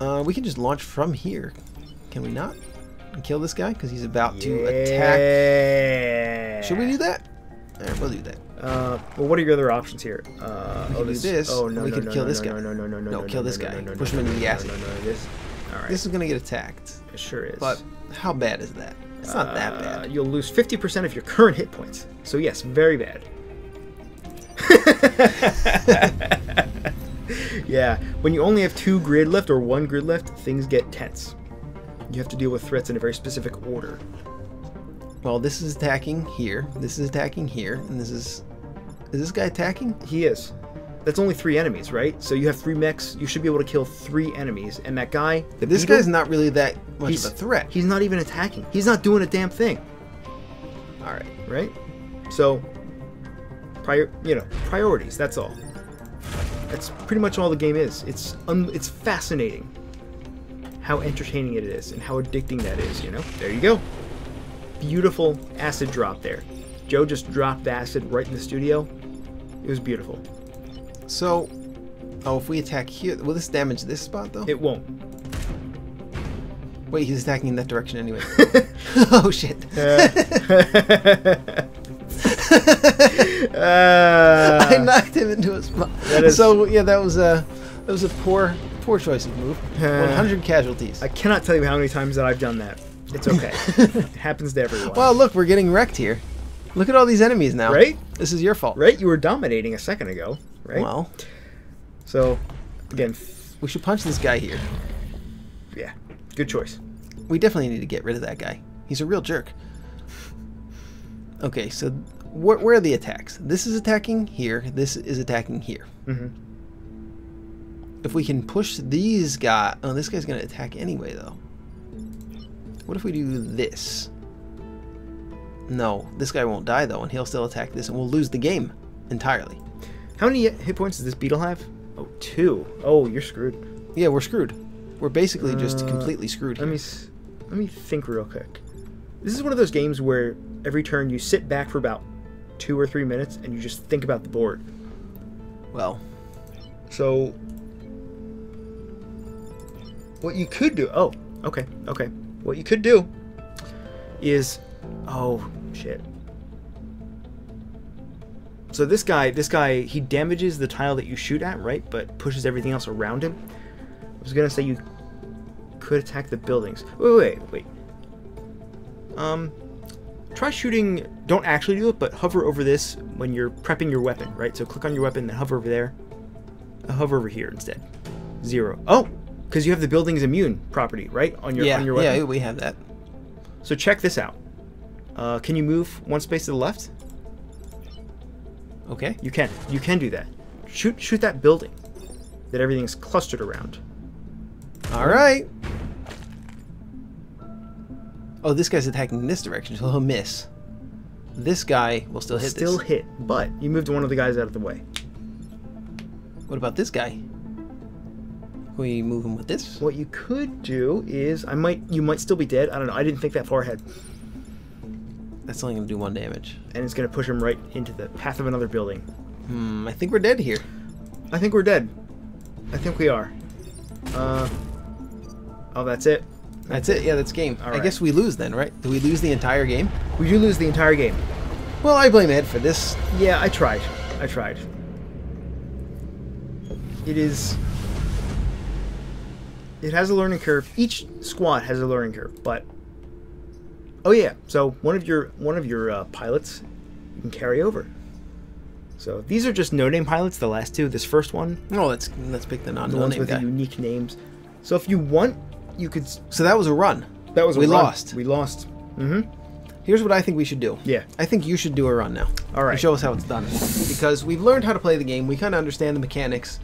Uh, we can just launch from here. Can we not? And kill this guy because he's about to attack. Should we do that? Right, we'll do that. Uh, well, what are your other options here? Uh, We oh, can do this, Oh no, we no, could no, kill no, this guy. No, no, no, no, No, no, kill no, this guy. no, no, Push no, him into the acid. No, no, no, this. All right. This is gonna get attacked. it sure is. But how bad is that? It's not that Uh, bad. You'll lose 50% of your current hit points. So yes, very bad. yeah, when you only have two grid left or one grid left, things get tense. You have to deal with threats in a very specific order. Well, this is attacking here. This is attacking here, and this is. Is this guy attacking? He is. That's only three enemies, right? So you have three mechs. You should be able to kill three enemies. And that guy, This beetle, guy's not really that much he's of a threat. He's not even attacking. He's not doing a damn thing, All right. right? So, prior, you know, priorities. That's all. That's pretty much all the game is. It's un- it's fascinating how entertaining it is and how addicting that is. You know. There you go. Beautiful acid drop there. Joe just dropped acid right in the studio. It was beautiful. So, oh, if we attack here, will this damage this spot though? It won't. Wait, he's attacking in that direction anyway. oh shit. Uh, I knocked him into a spot. Is- So yeah, that was a that was a poor poor choice of move. Uh, 100 casualties. I cannot tell you how many times that I've done that. It's okay. it happens to everyone. Well, look, we're getting wrecked here. Look at all these enemies now. Right? This is your fault. right? You were dominating a second ago, right? Well, So, again, We should punch this guy here. Yeah, good choice. We definitely need to get rid of that guy. He's a real jerk. Okay, so wh- where are the attacks? This is attacking here. This is attacking here. hmm If we can push these guys... Oh, this guy's going to attack anyway, though. What if we do this? No, this guy won't die, though, and he'll still attack this, and we'll lose the game entirely. How many hit points does this beetle have? Oh, two. Oh, you're screwed. Yeah, we're screwed. We're basically just Uh, completely screwed here. Let me s- let me think real quick. This is one of those games where every turn you sit back for about two or three minutes and you just think about the board. Well, So, what you could do? Oh, okay, okay. What you could do is, oh shit. So this guy, this guy, he damages the tile that you shoot at, right? But pushes everything else around him. I was gonna say you could attack the buildings. Wait, wait, wait. Um, try shooting. Don't actually do it, but hover over this when you're prepping your weapon, right? So click on your weapon, then hover over there. Uh, hover over here instead. Zero. Oh, because you have the building's immune property, right? On your yeah, on your weapon. yeah, we have that. So check this out. Uh, can you move one space to the left? Okay. You can. You can do that. Shoot shoot that building that everything's clustered around. All right. Oh, this guy's attacking this direction, so he'll miss. This guy will still hit Still this. hit, but you moved one of the guys out of the way. What about this guy? Can we move him with this? What you could do is I might you might still be dead. I don't know. I didn't think that far ahead. That's only going to do one damage. And it's gonna push him right into the path of another building. Hmm, I think we're dead here. I think we're dead. I think we are. Uh Oh, that's it. That's it. Yeah, that's game. All I guess we lose then, right? Do we lose the entire game? We do lose the entire game. Well, I blame Ed for this. Yeah, I tried. I tried. It is. It has a learning curve. Each squad has a learning curve, but. Oh yeah, so one of your one of your uh, pilots you can carry over. So these are just no-name pilots. The last two. This first one, Oh, let's let's pick the the non ones name with guy. the unique names. So if you want, you could. So that was a run. That was a We run. lost. We lost. Mm-hmm. Here's what I think we should do. Yeah. I think you should do a run now. All right. And show us how it's done. Because we've learned how to play the game. We kind of understand the mechanics.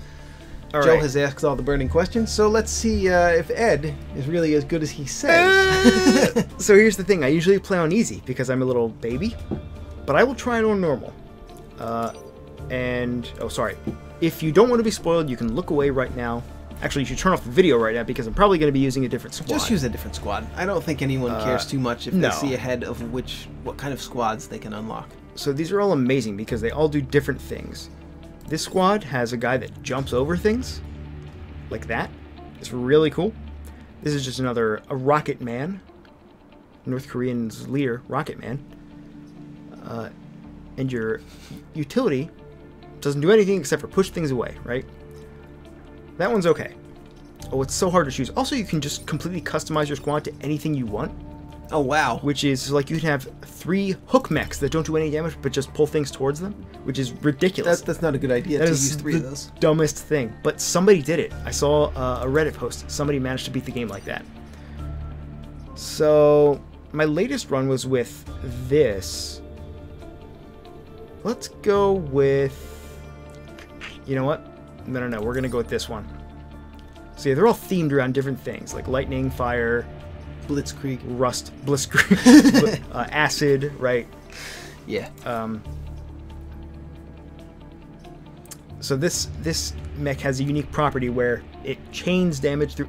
All Joe right. has asked all the burning questions. So let's see uh, if Ed is really as good as he says. so here's the thing. I usually play on easy because I'm a little baby, but I will try it on normal. Uh, and oh, sorry. If you don't want to be spoiled, you can look away right now. Actually, you should turn off the video right now because I'm probably going to be using a different squad. Just use a different squad. I don't think anyone cares too much if no. they see ahead of which what kind of squads they can unlock. So these are all amazing because they all do different things. This squad has a guy that jumps over things, like that. It's really cool. This is just another a Rocket Man, North Korean's leader, Rocket Man. Uh, and your utility doesn't do anything except for push things away, right? That one's okay. Oh, it's so hard to choose. Also, you can just completely customize your squad to anything you want Oh wow. which is like you can have three hook mechs that don't do any damage but just pull things towards them, which is ridiculous. That's that's not a good idea That to is use three the of those. dumbest thing. But somebody did it. I saw uh, a Reddit post. Somebody managed to beat the game like that. So my latest run was with this. Let's go with. You know what? No, no, no. We're gonna go with this one. See, they're all themed around different things, like lightning, fire, Blitzkrieg. rust, blitzkrieg, uh, acid, right? Yeah. Um, so this this mech has a unique property where it chains damage through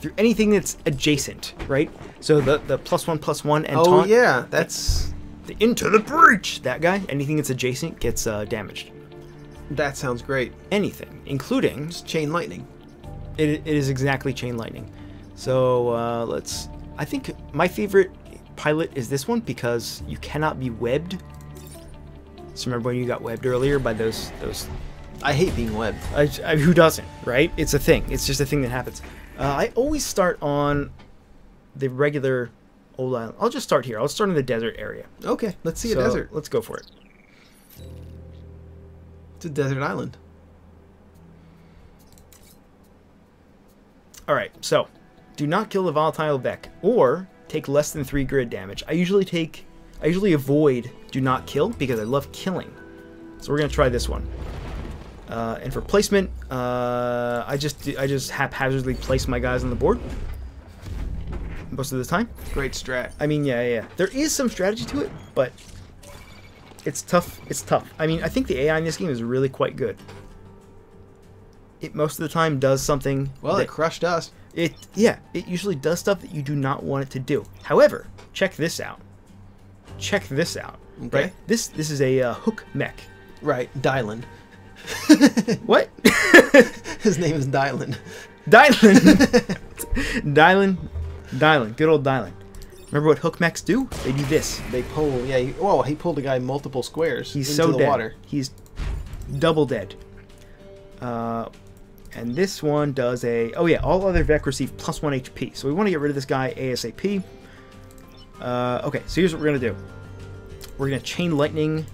through anything that's adjacent, right? So the the plus one plus one and oh taunt, yeah, that's the into the breach. That guy, anything that's adjacent gets uh, damaged. that sounds great. Anything, including It's chain lightning. it, it is exactly chain lightning. So uh, let's. I think my favorite pilot is this one because you cannot be webbed. So remember when you got webbed earlier by those those I hate being webbed. I, I- who doesn't, right? It's a thing. It's just a thing that happens. Uh, I always start on the regular old island. I'll just start here. I'll start in the desert area. Okay, let's see So, a desert. Let's go for it. It's a desert island. Alright, so do not kill the volatile Vek or take less than three grid damage. I usually take I usually avoid do not kill because I love killing. So we're gonna try this one. Uh, and for placement, uh, I just I just haphazardly place my guys on the board most of the time. Great strat. I mean, yeah, yeah. There is some strategy to it, but it's tough. It's tough. I mean, I think the AI in this game is really quite good. It most of the time does something. Well, that, it crushed us. It yeah. It usually does stuff that you do not want it to do. However, check this out. Check this out. Okay. Right. This this is a uh, hook mech. Right, Dylan. What? His name is Dylan. Dylan. Dylan. Dylan. Good old Dylan. Remember what hook mechs do? They do this. They pull. Yeah. He, whoa! He pulled a guy multiple squares He's into so the dead. water. He's double dead. Uh, and this one does a oh yeah, all other Vek receive plus one HP. So we want to get rid of this guy ASAP. Uh, okay, so here's what we're gonna do. We're gonna chain lightning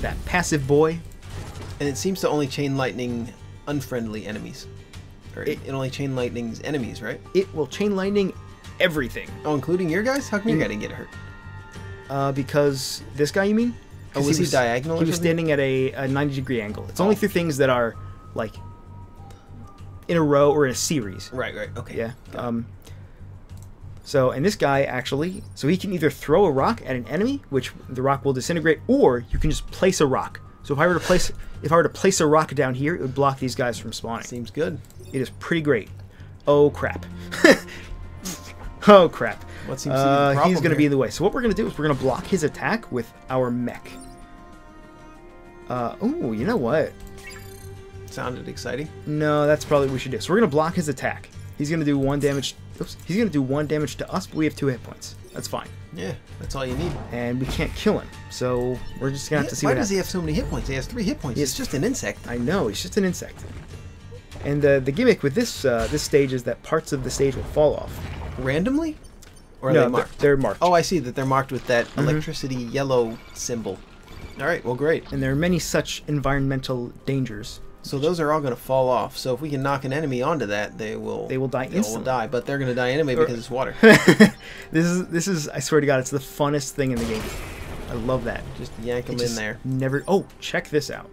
that passive boy. And it seems to only chain lightning unfriendly enemies. Or it, It- only chain lightnings enemies, right? It will chain lightning everything. Oh, including your guys? How come your Mm. guy didn't get hurt? Uh, because this guy, you mean? Oh, was he diagonal He was standing at a, a 90 degree angle. It's only Oh. through things that are like in a row or in a series. Right, right. Okay. Yeah. Um, so, and this guy actually, so he can either throw a rock at an enemy, which the rock will disintegrate, or you can just place a rock. So if I were to place, if I were to place a rock down here, it would block these guys from spawning. Seems good. It is pretty great. Oh crap. oh crap. What seems to be the Uh, problem he's going to be in the way. So what we're going to do is we're going to block his attack with our mech. Uh, oh, you know what? Sounded exciting. No, that's probably what we should do. So we're gonna block his attack. He's gonna do one damage. Oops. He's gonna do one damage to us, but we have two hit points. That's fine, Yeah, that's all you need. and we can't kill him. So we're just gonna have to see Why what does he happens. have so many hit points? He has three hit points. He He's just an insect. I know he's just an insect. And uh, the gimmick with this uh, this stage is that parts of the stage will fall off. Randomly? Or are no, they they're- marked? They're marked. Oh, I see that they're marked with that Mm-hmm. electricity yellow symbol. All right, well, great. and there are many such environmental dangers. So those are all going to fall off. So if we can knock an enemy onto that, they will They will die they will die, but they're going to die anyway Or- because it's water. this is this is I swear to God, it's the funnest thing in the game. I love that. Just yank them in there. Never. Oh, check this out.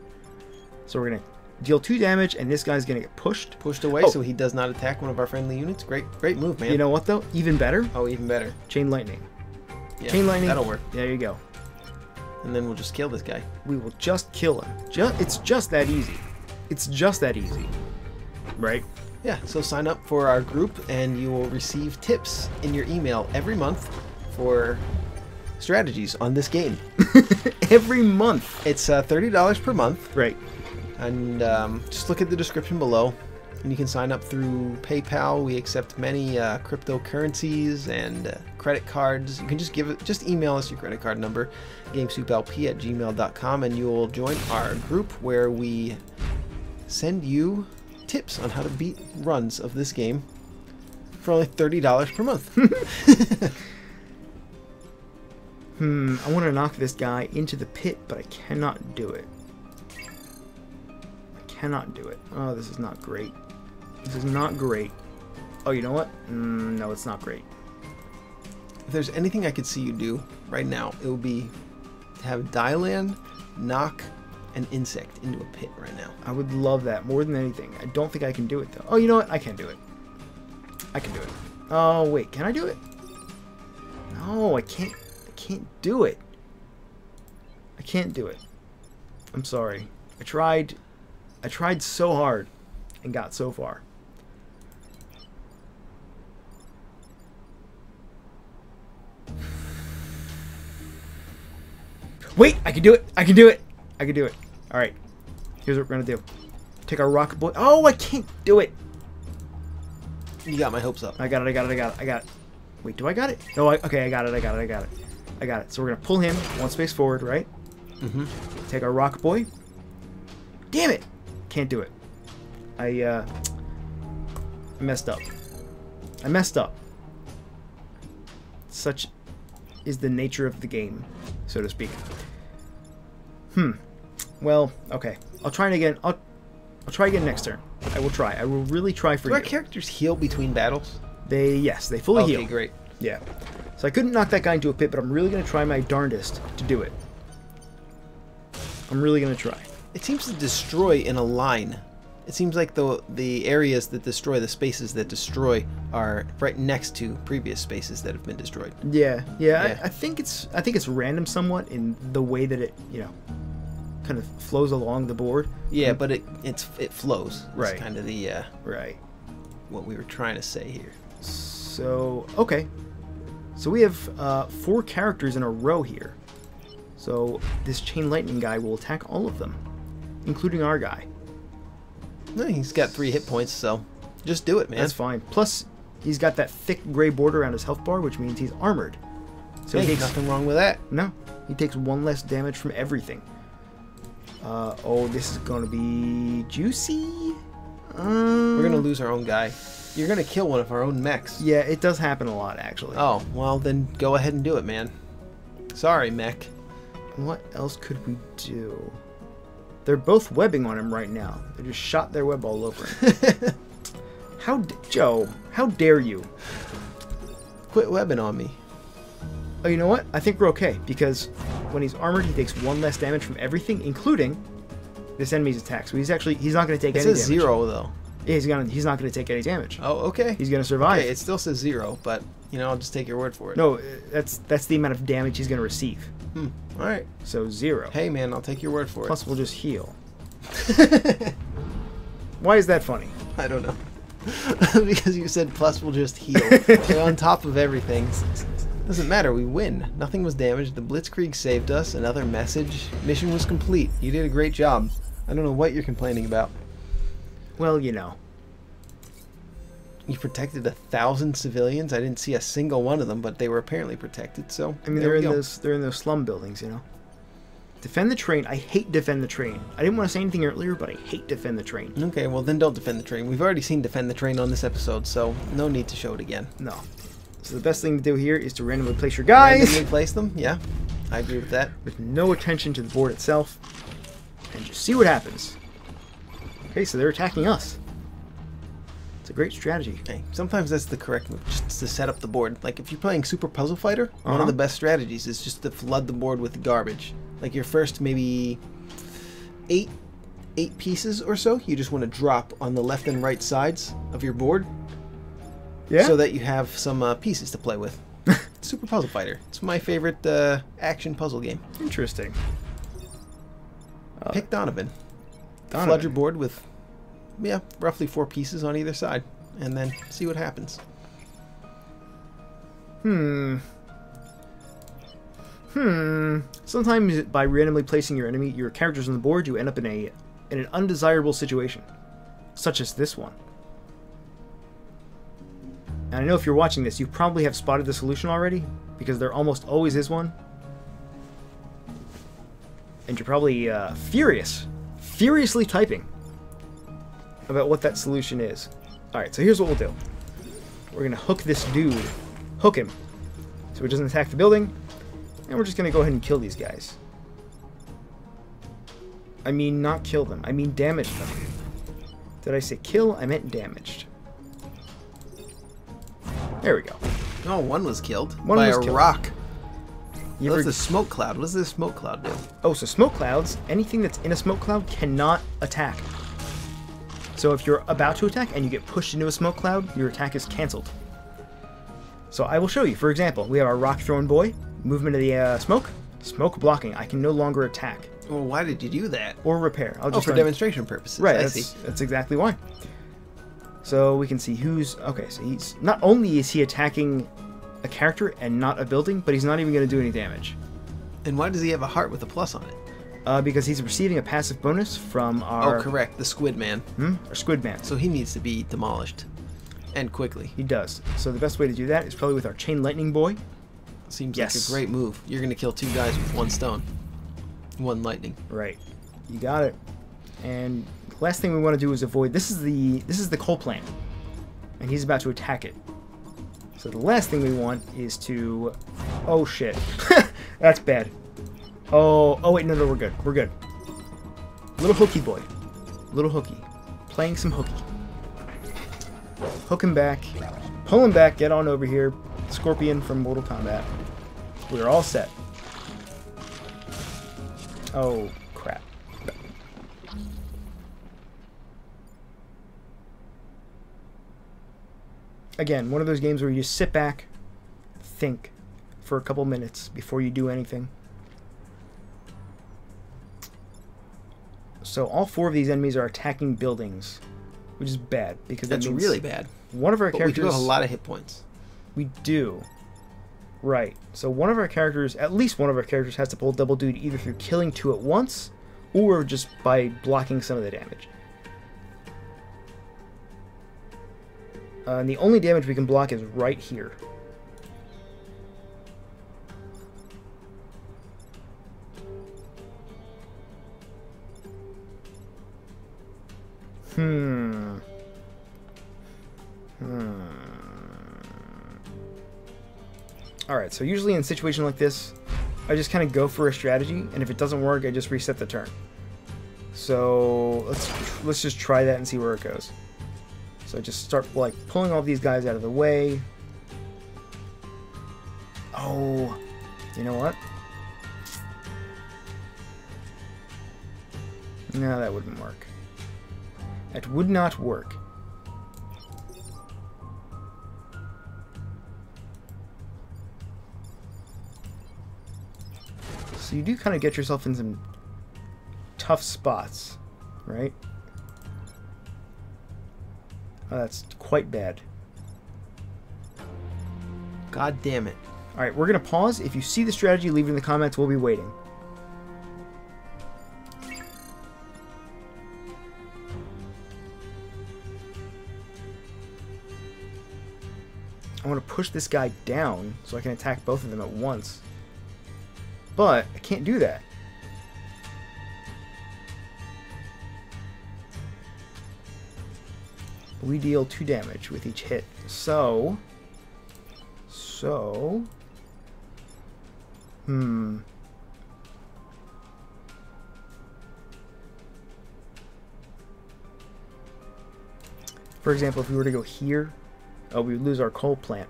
So we're gonna deal two damage, and this guy's gonna get pushed. Pushed away Oh. so he does not attack one of our friendly units. Great, great move, man. You know what though? Even better. oh, even better. Chain lightning. Yeah, Chain lightning. That'll work. There you go. And then we'll just kill this guy. We will just kill him. Just it's just that easy. It's just that easy. Right? Yeah, so sign up for our group and you will receive tips in your email every month for strategies on this game. Every month. It's uh, $30 per month, Right. and um, just look at the description below. And you can sign up through PayPal. We accept many uh, cryptocurrencies and uh, credit cards. You can just give it, just email us your credit card number, gamesoupLP at gmail.com, and you will join our group where we send you tips on how to beat runs of this game for only $30 per month. Hmm. I want to knock this guy into the pit, but I cannot do it. I cannot do it. Oh, this is not great. This is not great. Oh, you know what? Mm, no, it's not great. if there's anything I could see you do right now, it would be to have Dylan knock an insect into a pit right now. I would love that more than anything. I don't think I can do it though. Oh, you know what? I can do it. I can do it. Oh wait, can I do it? No, I can't. I can't do it. I can't do it. I'm sorry. I tried. I tried so hard, and got so far. Wait, I can do it. I can do it. I can do it. All right. Here's what we're gonna do. Take our rocket boy. Oh, I can't do it. You got my hopes up. I got it. I got it. I got it. I got it. Wait, do I got it? No. I, okay, I got it. I got it. I got it. I got it. So we're gonna pull him one space forward, right? Mm-hmm. Take our rocket boy. Damn it! Can't do it. I uh, I messed up. I messed up. Such is the nature of the game, so to speak. Hmm. Well, okay. I'll try it again. I'll I'll try again next turn. I will try. I will really try for Do our characters heal between battles? They yes, they fully okay, heal. great. Yeah. So I couldn't knock that guy into a pit, but I'm really gonna try my darndest to do it. I'm really gonna try. It seems to destroy in a line. It seems like the the areas that destroy, the spaces that destroy, are right next to previous spaces that have been destroyed. Yeah, yeah. Yeah. I, I think it's I think it's random somewhat in the way that it you know kind of flows along the board. Yeah, but it it's it flows. It's Right. kind of the uh, Right. what we were trying to say here. So okay. So we have uh, four characters in a row here. So this chain lightning guy will attack all of them, including our guy. No, he's got three hit points, so just do it, man. That's fine. Plus, he's got that thick gray border around his health bar, which means he's armored. So Hey, he takes nothing wrong with that. no, he takes one less damage from everything. Uh, oh, this is gonna be juicy. Um, We're gonna lose our own guy. You're gonna kill one of our own mechs. Yeah, it does happen a lot actually. Oh, well then go ahead and do it, man. Sorry, mech. What else could we do? They're both webbing on him right now. They just shot their web all over him. how, d- Joe? How dare you? Quit webbing on me. Oh, you know what? I think we're okay because when he's armored, he takes one less damage from everything, including this enemy's attack. So he's actually he's not going to take It any says damage. zero though. Yeah, he's gonna he's not going to take any damage. Oh, okay. He's going to survive. Okay, it still says zero, but you know I'll just take your word for it. no, that's that's the amount of damage he's going to receive. Hmm. All right. So zero. Hey, man, I'll take your word for it. Plus, we'll just heal. Why is that funny? I don't know. because you said plus we'll just heal. On top of everything. Doesn't matter, we win. Nothing was damaged. The Blitzkrieg saved us. Another message. Mission was complete. You did a great job. I don't know what you're complaining about. Well, you know. You protected a thousand civilians. I didn't see a single one of them, but they were apparently protected. So I mean, they're in go. those they're in those slum buildings, you know. Defend the train. I hate defend the train. I didn't want to say anything earlier, but I hate defend the train. Okay, well then don't defend the train. We've already seen defend the train on this episode, so no need to show it again. No. So the best thing to do here is to randomly place your guys Randomly place them. Yeah, I agree with that. with no attention to the board itself, and just see what happens. Okay, so they're attacking us. It's a great strategy. Sometimes that's the correct move, just to set up the board. Like if you're playing Super Puzzle Fighter, one Uh-huh. of the best strategies is just to flood the board with garbage. Like your first maybe eight eight pieces or so, you just want to drop on the left and right sides of your board, Yeah. so that you have some uh, pieces to play with. Super Puzzle Fighter. It's my favorite uh, action puzzle game. interesting. Uh, Pick Donovan. Flood Donovan. your board with, yeah, roughly four pieces on either side, and then see what happens. Hmm. Hmm. Sometimes by randomly placing your enemy, your characters on the board, you end up in a in an undesirable situation, such as this one. And I know if you're watching this, you probably have spotted the solution already, because there almost always is one. And you're probably uh, furious, furiously typing about what that solution is. All right, so here's what we'll do. We're gonna hook this dude, hook him, so he doesn't attack the building, and we're just gonna go ahead and kill these guys. I mean, not kill them. I mean, damage them. Did I say kill? I meant damaged. There we go. Oh, one was killed One by was a killed. rock. You That's ever- the smoke cloud. What does this smoke cloud do? Oh, so smoke clouds, anything that's in a smoke cloud cannot attack. So if you're about to attack and you get pushed into a smoke cloud, your attack is cancelled. So I will show you. For example, we have our rock thrown boy, movement of the uh, smoke, smoke blocking. I can no longer attack Well, why did you do that? or repair. I'll Oh, just for run- demonstration purposes. Right, I that's, see. that's exactly why. So we can see who's okay. So he's not only is he attacking a character and not a building, but he's not even going to do any damage And why does he have a heart with a plus on it? uh, because he's receiving a passive bonus from our oh, correct. The squid man. Hmm? Our squid man. So he needs to be demolished. And quickly. He does. So the best way to do that is probably with our chain lightning boy. Seems Yes. like a great move. You're going to kill two guys with one stone. One lightning. Right. You got it. And last thing we want to do is avoid. This is the this is the coal plant, and he's about to attack it. So the last thing we want is to. Oh shit, that's bad. Oh oh wait no no we're good we're good. Little hooky boy, little hooky, playing some hooky. Hook him back. Pull him back. Get on over here. Scorpion from Mortal Kombat. We're all set. Oh, Again, one of those games where you just sit back, think for a couple minutes before you do anything. So all four of these enemies are attacking buildings, which is bad because that That's means really bad. one of our But we do characters have a lot of hit points. we do. Right. So one of our characters, at least one of our characters, has to pull double duty either through killing two at once or just by blocking some of the damage. Uh, and the only damage we can block is right here. Hmm. Hmm. Alright, so usually in a situation like this, I just kind of go for a strategy, and if it doesn't work, I just reset the turn. So let's let's just try that and see where it goes. So just start like pulling all these guys out of the way. Oh, you know what? No, that wouldn't work. That would not work. So you do kind of get yourself in some tough spots, right? Oh, that's quite bad. God damn it. All right, we're going to pause. If you see the strategy, leave it in the comments. We'll be waiting. I want to push this guy down so I can attack both of them at once. But I can't do that. We deal 2 damage with each hit. So... So... Hmm. For example, if we were to go here, oh, we would lose our coal plant.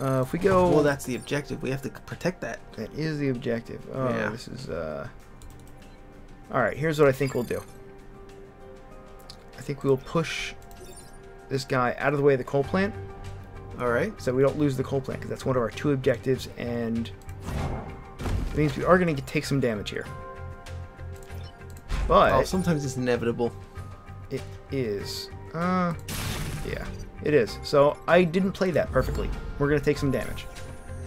Uh, if we go... Well, that's the objective. We have to protect that. That is the objective. Oh, Yeah. this is, uh... Alright, here's what I think we'll do. I think we'll push this guy out of the way of the coal plant All right. so we don't lose the coal plant because that's one of our two objectives and it means we are going to take some damage here. But Oh, sometimes it's inevitable. it is. Uh, yeah, it is. So I didn't play that perfectly. We're going to take some damage.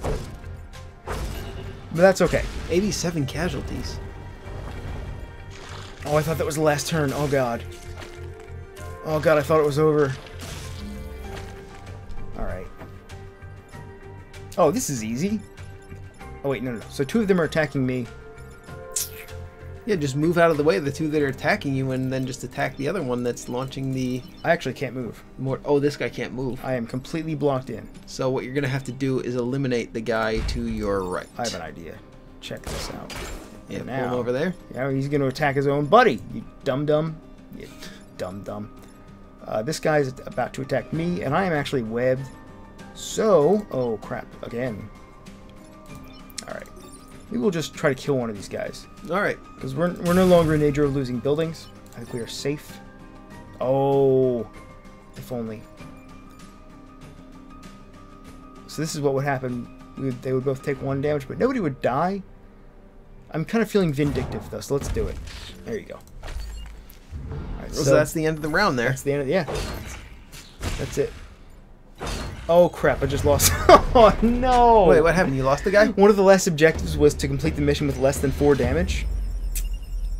But that's okay. 87 casualties. Oh, I thought that was the last turn. Oh, God. Oh, God, I thought it was over. Alright. Oh, this is easy. Oh, wait, no, no, no. So two of them are attacking me. Yeah, just move out of the way of the two that are attacking you, and then just attack the other one that's launching the I actually can't move. more. Oh, this guy can't move. I am completely blocked in. So what you're gonna have to do is eliminate the guy to your right. I have an idea. Check this out. Yeah, pull now. him over there. Yeah, he's going to attack his own buddy. You dumb dumb. You dumb dumb. Uh, this is about to attack me, and I am actually webbed. So, oh crap, again. Alright. We will just try to kill one of these guys. All right. Because we're, we're no longer in danger of losing buildings. I think we are safe. Oh, if only. So this is what would happen. We would, they would both take one damage, but nobody would die. I'm kind of feeling vindictive, though, so let's do it. There you go. Alright, So, that's the end of the round there. that's the end of yeah. That's it. Oh crap! I just lost. oh no! Wait, what happened? You lost the guy? One of the last objectives was to complete the mission with less than four damage,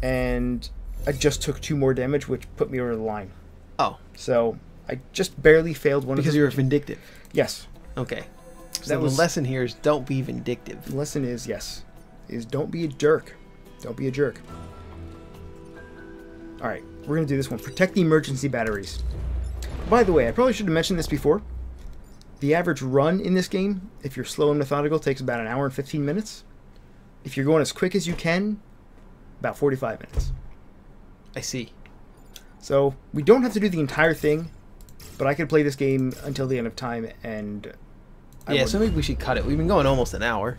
and I just took two more damage, which put me over the line. Oh, So I just barely failed one because of the. you were vindictive. Yes. Okay. So That was- the lesson here is don't be vindictive. The lesson is yes, is don't be a jerk. Don't be a jerk. All right, we're gonna do this one. Protect the emergency batteries. By the way, I probably should have mentioned this before. The average run in this game, if you're slow and methodical, takes about an hour and 15 minutes. If you're going as quick as you can, about 45 minutes. I see. So we don't have to do the entire thing, but I could play this game until the end of time, and I yeah, would- so maybe we should cut it. We've been going almost an hour.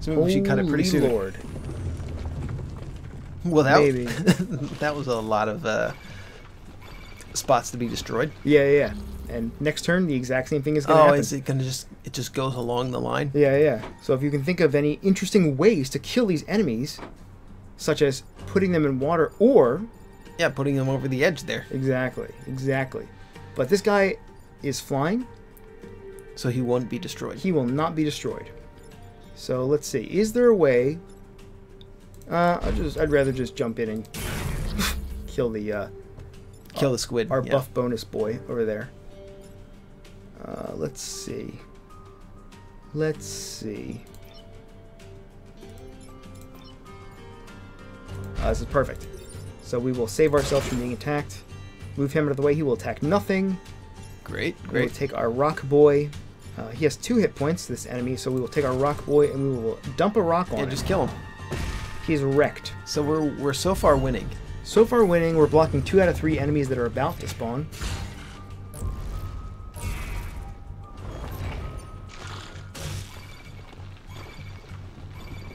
So maybe we should cut it pretty Holy soon. Lord. Well, that, Maybe. that was a lot of uh, spots to be destroyed. Yeah, yeah. And next turn, the exact same thing is going to Oh, happen. is it gonna just it just goes along the line? Yeah, yeah. So if you can think of any interesting ways to kill these enemies, such as putting them in water or Yeah, putting them over the edge there, exactly, exactly. But this guy is flying. so he won't be destroyed. He will not be destroyed. So let's see. Is there a way? Uh, I just I'd rather just jump in and kill the uh, Kill the squid. our yeah. buff bonus boy over there. Uh, let's see. Let's see. Uh, this is perfect. So we will save ourselves from being attacked. Move him out of the way. He will attack nothing. Great, great. take our rock boy. Uh, he has two hit points, this enemy, so we will take our rock boy and we will dump a rock on Yeah, him. just kill him. He's wrecked. So we're we're so far winning. So far winning, we're blocking two out of three enemies that are about to spawn.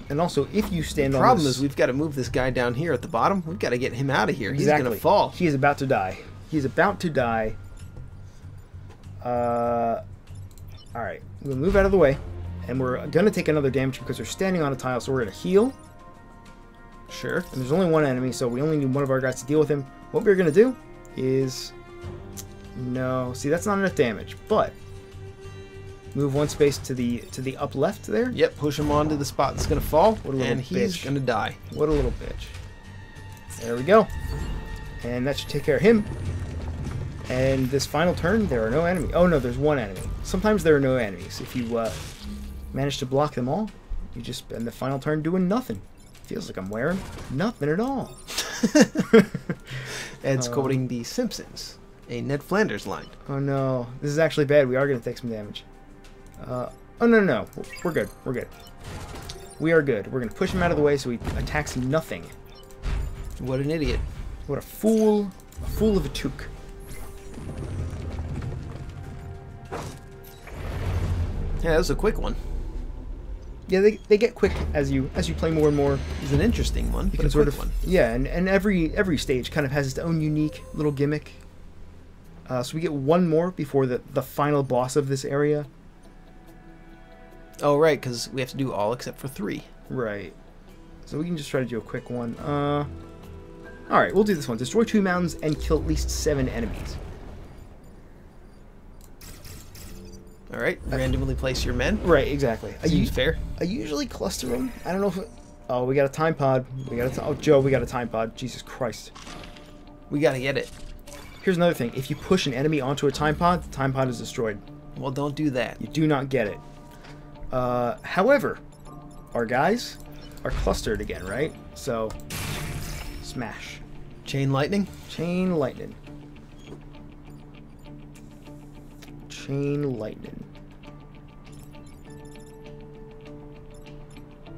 And also, if you stand The on problem this, is we've got to move this guy down here at the bottom. We've got to get him out of here. exactly, He's gonna fall. He is about to die. He's about to die. Uh, all right, we'll move out of the way, and we're gonna take another damage because we're standing on a tile. So we're gonna heal. Sure. and there's only one enemy, so we only need one of our guys to deal with him. What we're gonna do is no, see that's not enough damage, but move one space to the to the up left there. Yep. Push him onto the spot that's gonna fall, What a little and he's gonna die. What a little bitch. There we go, and that should take care of him. And this final turn, there are no enemies. Oh no, there's one enemy. Sometimes there are no enemies. If you uh, manage to block them all, you just spend the final turn doing nothing. Feels like I'm wearing nothing at all. Ed's Um, quoting The Simpsons, a Ned Flanders line. Oh no, this is actually bad. We are going to take some damage. Uh, oh no, no, no, we're good. We're good. We are good. We're going to push him out of the way so he attacks nothing. What an idiot. What a fool! A fool of a took. Yeah, that was a quick one. Yeah, they, they get quick as you as you play more and more. It was an interesting one, You can a sort of one. yeah, and, and every every stage kind of has its own unique little gimmick. Uh, so we get one more before the the final boss of this area. Oh, right, because we have to do all except for three. Right. So we can just try to do a quick one. Uh, all right, we'll do this one. Destroy two mountains and kill at least seven enemies. All right, randomly place your men. Right, exactly. I, Seems u- fair. I usually cluster them. I don't know if. It, oh, we got a time pod. We got a. Oh, Joe, we got a time pod. Jesus Christ. We gotta get it. Here's another thing. If you push an enemy onto a time pod, the time pod is destroyed. Well, don't do that. You do not get it. Uh, however, our guys are clustered again, right? So, smash. Chain lightning. Chain lightning. Chain lightning.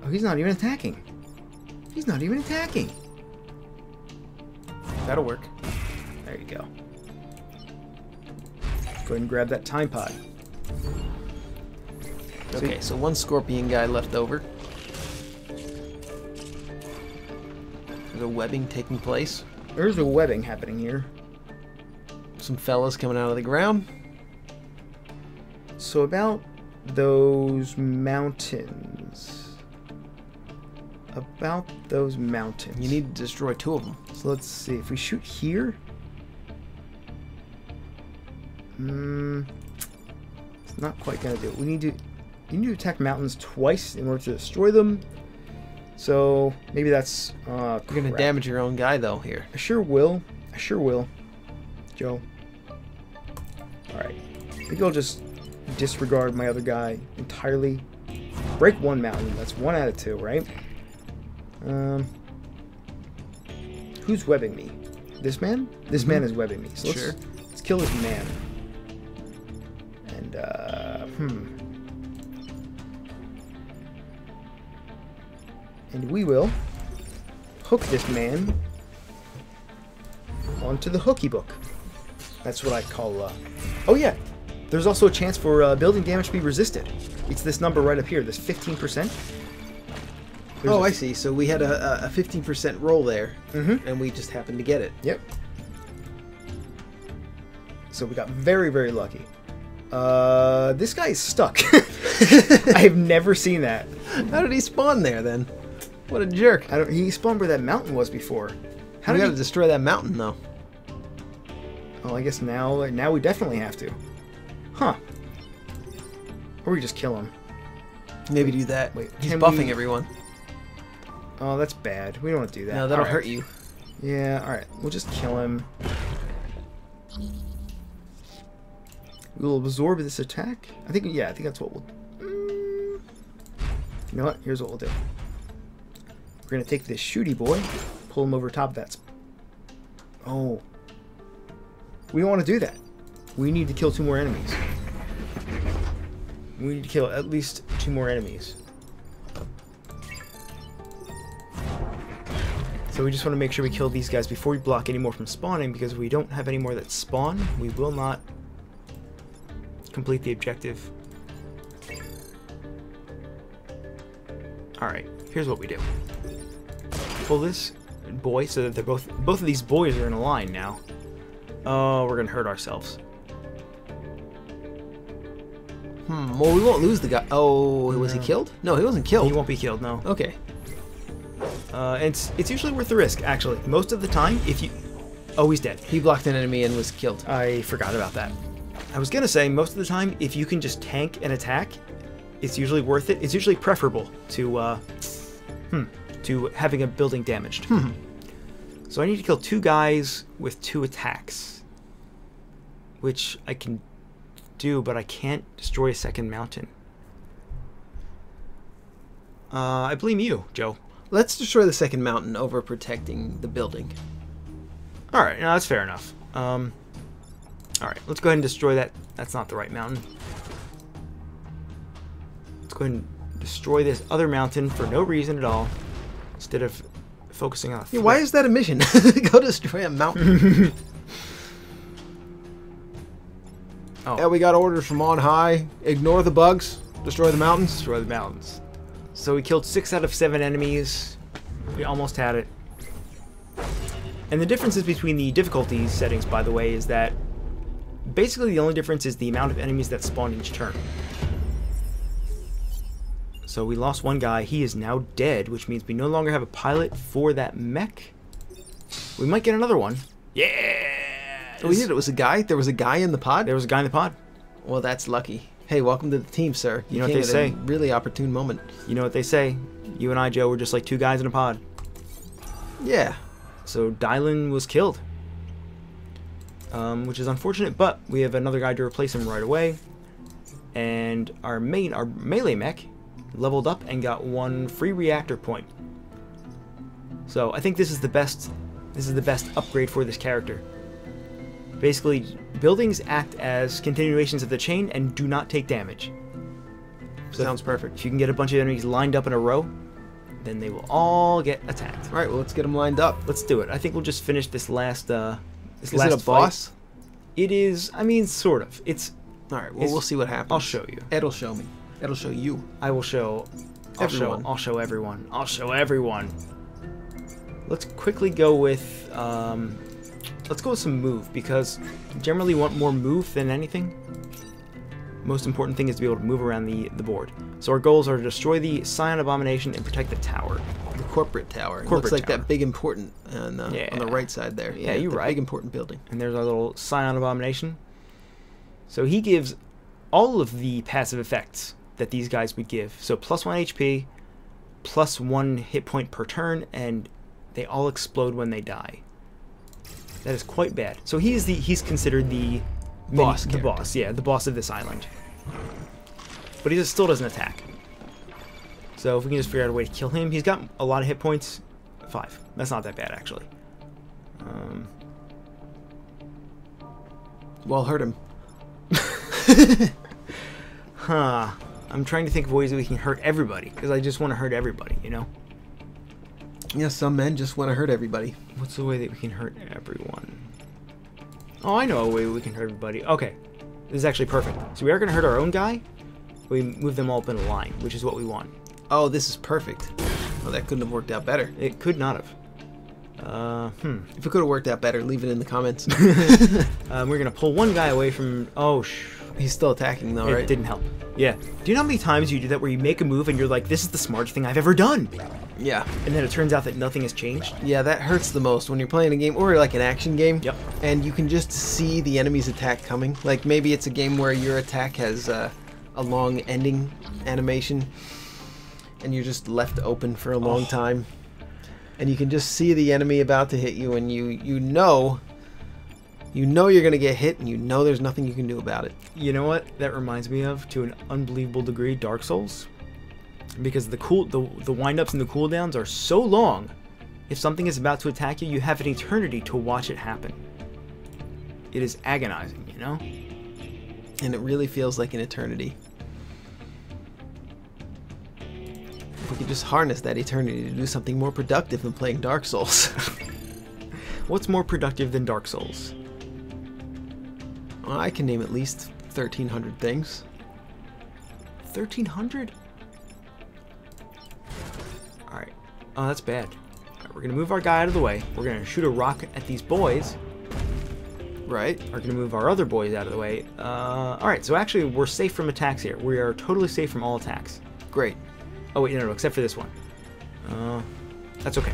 Oh, he's not even attacking. He's not even attacking. That'll work. There you go. Go ahead and grab that time pod. Okay, so one scorpion guy left over. There's a webbing taking place. There's a webbing happening here. Some fellas coming out of the ground. So about those mountains. About those mountains. You need to destroy two of them. So let's see. If we shoot here. Hmm. It's not quite gonna do it. We need to. You need to attack mountains twice in order to destroy them. So maybe that's. Uh, You're gonna damage your own guy though here. I sure will. I sure will. Joe. Alright. I think I'll just disregard my other guy entirely. Break one mountain. That's one out of two, right? Um. Who's webbing me? This man? This man is webbing me. So let's, Sure. let's kill this man. And, uh, hmm. And we will hook this man onto the hooky book. That's what I call. Uh... Oh yeah, there's also a chance for uh, building damage to be resisted. It's this number right up here, this 15%. Oh, I see. So we had a, a 15% roll there, Mhm. and we just happened to get it. Yep. So we got very, very lucky. Uh, this guy is stuck. I have never seen that. How did he spawn there then? What a jerk. I don't. He spawned where that mountain was before. How we did gotta he? destroy that mountain though. Well, I guess now, now we definitely have to. Huh. Or we just kill him. Maybe do that. Wait, he's buffing we- everyone. Oh, that's bad. We don't want to do that. No, that'll Alright. hurt you. Yeah, alright. We'll just kill him. We'll absorb this attack. I think, yeah, I think that's what we'll... Mm. You know what? Here's what we'll do. We're going to take this shooty boy, pull him over top of that. Oh. We don't want to do that. We need to kill two more enemies. We need to kill at least two more enemies. So we just want to make sure we kill these guys before we block any more from spawning, because if we don't have any more that spawn, we will not complete the objective. Alright, here's what we do. Pull this boy so that they're both both of these boys are in a line now. Oh, we're gonna hurt ourselves. Hmm. Well, we won't lose the guy. Oh, was he killed? No, he wasn't killed. He won't be killed, no. Okay. Uh, it's it's usually worth the risk, actually. Most of the time, if you... Oh, he's dead. He blocked an enemy and was killed. I forgot about that. I was gonna say, most of the time, if you can just tank an attack, it's usually worth it. It's usually preferable to, uh, hmm, to having a building damaged. Hmm. So I need to kill two guys with two attacks. Which I can do, but I can't destroy a second mountain. Uh, I blame you, Joe. Let's destroy the second mountain over protecting the building. Alright, no, that's fair enough. Um, Alright, let's go ahead and destroy that. That's not the right mountain. Let's go ahead and destroy this other mountain for no reason at all. Instead of focusing on Yeah, why is that a mission? Go destroy a mountain. Oh. yeah, we got orders from on high. Ignore the bugs. Destroy the mountains. destroy the mountains? So we killed six out of seven enemies. We almost had it. And the differences between the difficulty settings, by the way, is that basically the only difference is the amount of enemies that spawn each turn. So we lost one guy. He is now dead, which means we no longer have a pilot for that mech. We might get another one. Yeah! Oh, we did. It was a guy. There was a guy in the pod. There was a guy in the pod. Well, that's lucky. Hey, welcome to the team, sir. You know what they say. A really opportune moment. You know what they say. You and I, Joe, were just like two guys in a pod. Yeah. So Dylan was killed. Um, which is unfortunate, but we have another guy to replace him right away. And our main, our melee mech, leveled up and got one free reactor point. So I think this is the best. This is the best upgrade for this character. Basically, buildings act as continuations of the chain and do not take damage. So Sounds perfect. If you can get a bunch of enemies lined up in a row, then they will all get attacked. All right. Well, let's get them lined up. Let's do it. I think we'll just finish this last. Uh, this Is last it a fight. boss? It is. I mean, sort of. It's. All right. Well, we'll see what happens. I'll show you. It'll show me. It'll show you. I will show. I'll show. Everyone. I'll show everyone. I'll show everyone. Let's quickly go with. Um, let's go with some move because generally you want more move than anything. Most important thing is to be able to move around the the board. So our goals are to destroy the Psion Abomination and protect the tower. The corporate tower. It Corporate looks like tower. that big important on, uh, on the right side there. Yeah, you're the right. Big important building. and there's our little Psion Abomination. So he gives all of the passive effects that these guys would give. So plus one HP, plus one hit point per turn, and they all explode when they die. That is quite bad. So he is the he's considered the Boss the character. boss, yeah, the boss of this island. But he just still doesn't attack. So if we can just figure out a way to kill him, he's got a lot of hit points. Five. That's not that bad actually. Um, Well, hurt him. Huh. I'm trying to think of ways that we can hurt everybody, because I just want to hurt everybody, you know? Yeah, some men just want to hurt everybody. What's the way that we can hurt everyone? Oh, I know a way we can hurt everybody. Okay, this is actually perfect. So we are going to hurt our own guy. We move them all up in a line, which is what we want. Oh, this is perfect. Well, that couldn't have worked out better. It could not have. Uh, hmm. If it could have worked out better, leave it in the comments. Um, we're going to pull one guy away from... Oh, sh... He's still attacking though, It right? didn't help. Yeah. Do you know how many times you do that where you make a move and you're like, this is the smartest thing I've ever done? Yeah. And then it turns out that nothing has changed? Yeah, that hurts the most when you're playing a game or like an action game. Yep. And you can just see the enemy's attack coming. Like maybe it's a game where your attack has uh, a long ending animation and you're just left open for a long Oh. time. And you can just see the enemy about to hit you and you you know you know you're going to get hit and you know there's nothing you can do about it. You know what that reminds me of to an unbelievable degree? Dark Souls. Because the cool the the windups and the cooldowns are so long. If something is about to attack you, you have an eternity to watch it happen. It is agonizing, you know? and it really feels like an eternity. If we could just harness that eternity to do something more productive than playing Dark Souls. What's more productive than Dark Souls? well, I can name at least 1,300 things. 1300? Oh, that's bad. Alright, we're gonna move our guy out of the way. We're gonna shoot a rocket at these boys. Right? We're gonna move our other boys out of the way. Uh, Alright, so actually, we're safe from attacks here. We are totally safe from all attacks. Great. Oh, wait, no, no, except for this one. Uh, that's okay.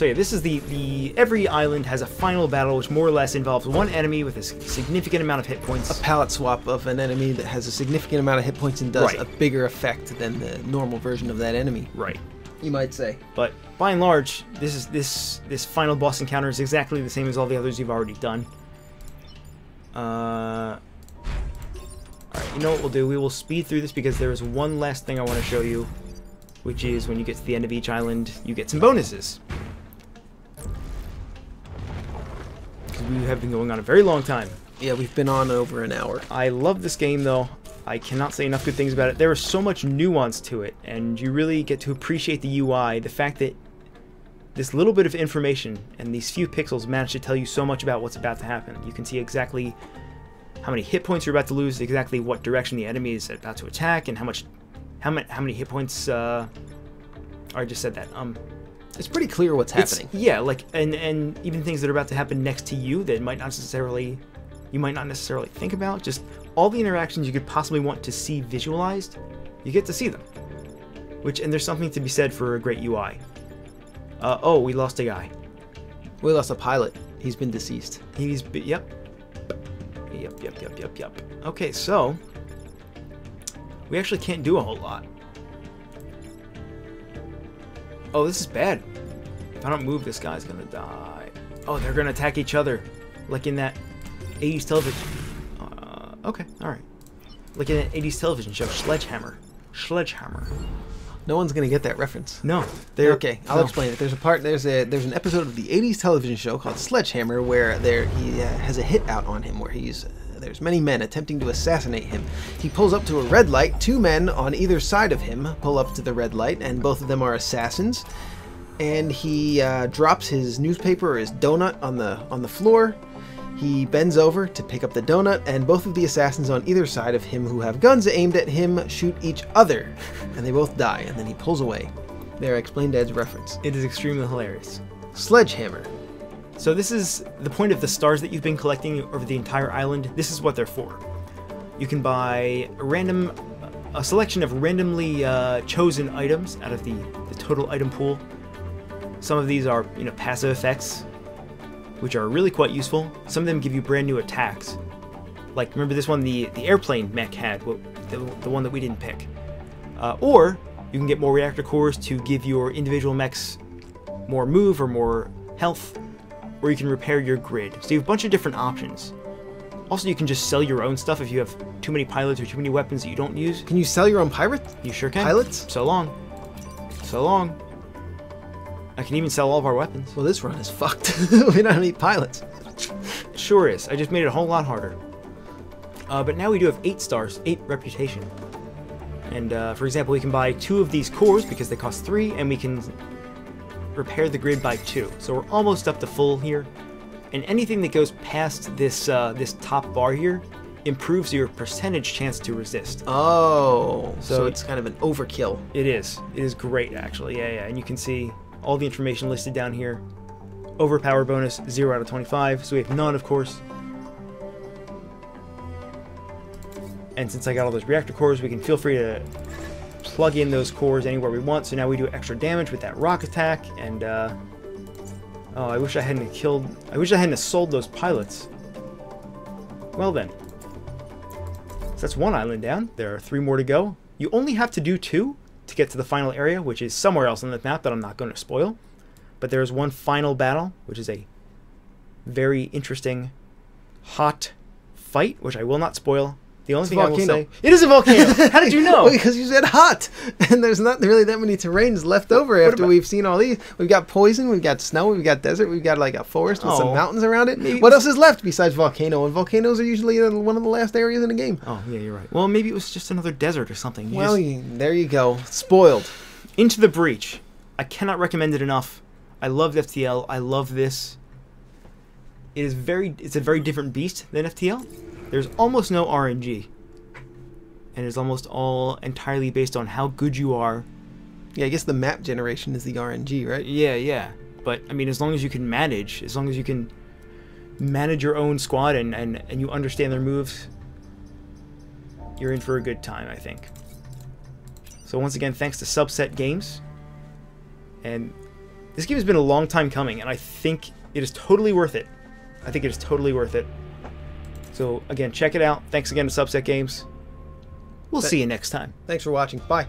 So yeah, this is the, the every island has a final battle which more or less involves one enemy with a significant amount of hit points. A palette swap of an enemy that has a significant amount of hit points and does Right. a bigger effect than the normal version of that enemy. Right. You might say. But by and large, this is this this final boss encounter is exactly the same as all the others you've already done. Uh, Alright, you know what we'll do? We will speed through this because there is one last thing I want to show you, which is when you get to the end of each island, you get some bonuses. We have been going on a very long time. Yeah, we've been on over an hour. I love this game though. I cannot say enough good things about it. There is so much nuance to it, and you really get to appreciate the UI. The fact that this little bit of information and these few pixels manage to tell you so much about what's about to happen. You can see exactly how many hit points you're about to lose, exactly what direction the enemy is about to attack, and how much, how many, how many hit points. Uh, I just said that. Um, It's pretty clear what's it's- happening. Yeah, like and and even things that are about to happen next to you that might not necessarily you might not necessarily think about. Just all the interactions you could possibly want to see visualized, you get to see them. Which and there's something to be said for a great UI. Uh, oh, we lost a guy. We lost a pilot. He's been deceased. He's b- yep, yep, yep, yep, yep, yep. Okay, so we actually can't do a whole lot. Oh, this is bad. If I don't move, this guy's gonna die. Oh, they're gonna attack each other, like in that 80s television. Uh, okay, all right. Like in that 80s television show, Sledgehammer. Sledgehammer. No one's gonna get that reference. No, they're okay, I'll no. explain it. There's a part. There's a there's an episode of the '80s television show called Sledgehammer where there he uh, has a hit out on him where he's uh, there's many men attempting to assassinate him. He pulls up to a red light. Two men on either side of him pull up to the red light, and both of them are assassins. And he uh, drops his newspaper or his donut on the on the floor. He bends over to pick up the donut, and both of the assassins on either side of him who have guns aimed at him shoot each other, and they both die, and then he pulls away. There, I explained Ed's reference. It is extremely hilarious. Sledgehammer. So this is the point of the stars that you've been collecting over the entire island. This is what they're for. You can buy a random, a selection of randomly uh, chosen items out of the, the total item pool. Some of these are, you know, passive effects, which are really quite useful. Some of them give you brand new attacks. Like remember this one, the the airplane mech had, what, the, the one that we didn't pick. Uh, or you can get more reactor cores to give your individual mechs more move or more health or you can repair your grid. So you have a bunch of different options. Also, you can just sell your own stuff if you have too many pilots or too many weapons that you don't use. Can you sell your own pirate? You sure can. Pilots? So long. So long. I can even sell all of our weapons. Well, this run is fucked. we don't have any pilots. Sure is. I just made it a whole lot harder. Uh, but now we do have eight stars, eight reputation. And uh, for example, we can buy two of these cores because they cost three, and we can repair the grid by two. So we're almost up to full here. And anything that goes past this uh, this top bar here improves your percentage chance to resist. Oh, so, So- it's kind of an overkill. It is. It is great, actually. Yeah, yeah. And you can see all the information listed down here. Overpower bonus, 0 out of 25. So we have none, of course. And since I got all those reactor cores, we can feel free to plug in those cores anywhere we want. So now we do extra damage with that rock attack. And, uh... Oh, I wish I hadn't killed... I wish I hadn't sold those pilots. Well then. So that's one island down. There are three more to go. You only have to do two to get to the final area, which is somewhere else on the map that I'm not going to spoil. But there is one final battle, which is a very interesting, hot fight, which I will not spoil. The only It's thing I will volcano. say, it is a volcano. How did you know? Well, because you said hot, and there's not really that many terrains left over after we've seen all these. We've got poison, we've got snow, we've got desert, we've got like a forest with some Oh. mountains around it. Maybe- What else is left besides volcano? And volcanoes are usually uh, one of the last areas in the game. oh, yeah, you're right. Well, maybe it was just another desert or something. You Well, just- you, there you go. Spoiled. Into the Breach. I cannot recommend it enough. I loved FTL. I love this. It is very. It's a very different beast than FTL. There's almost no RNG, and it's almost all entirely based on how good you are. Yeah, I guess the map generation is the RNG, right? Yeah, yeah. But I mean, as long as you can manage, as long as you can manage your own squad and and and you understand their moves, you're in for a good time. I think. So once again, thanks to Subset Games. And this game has been a long time coming, and I think it is totally worth it. I think it is totally worth it. So again, check it out. Thanks again to Subset Games. We'll Th- see you next time. Thanks for watching. Bye.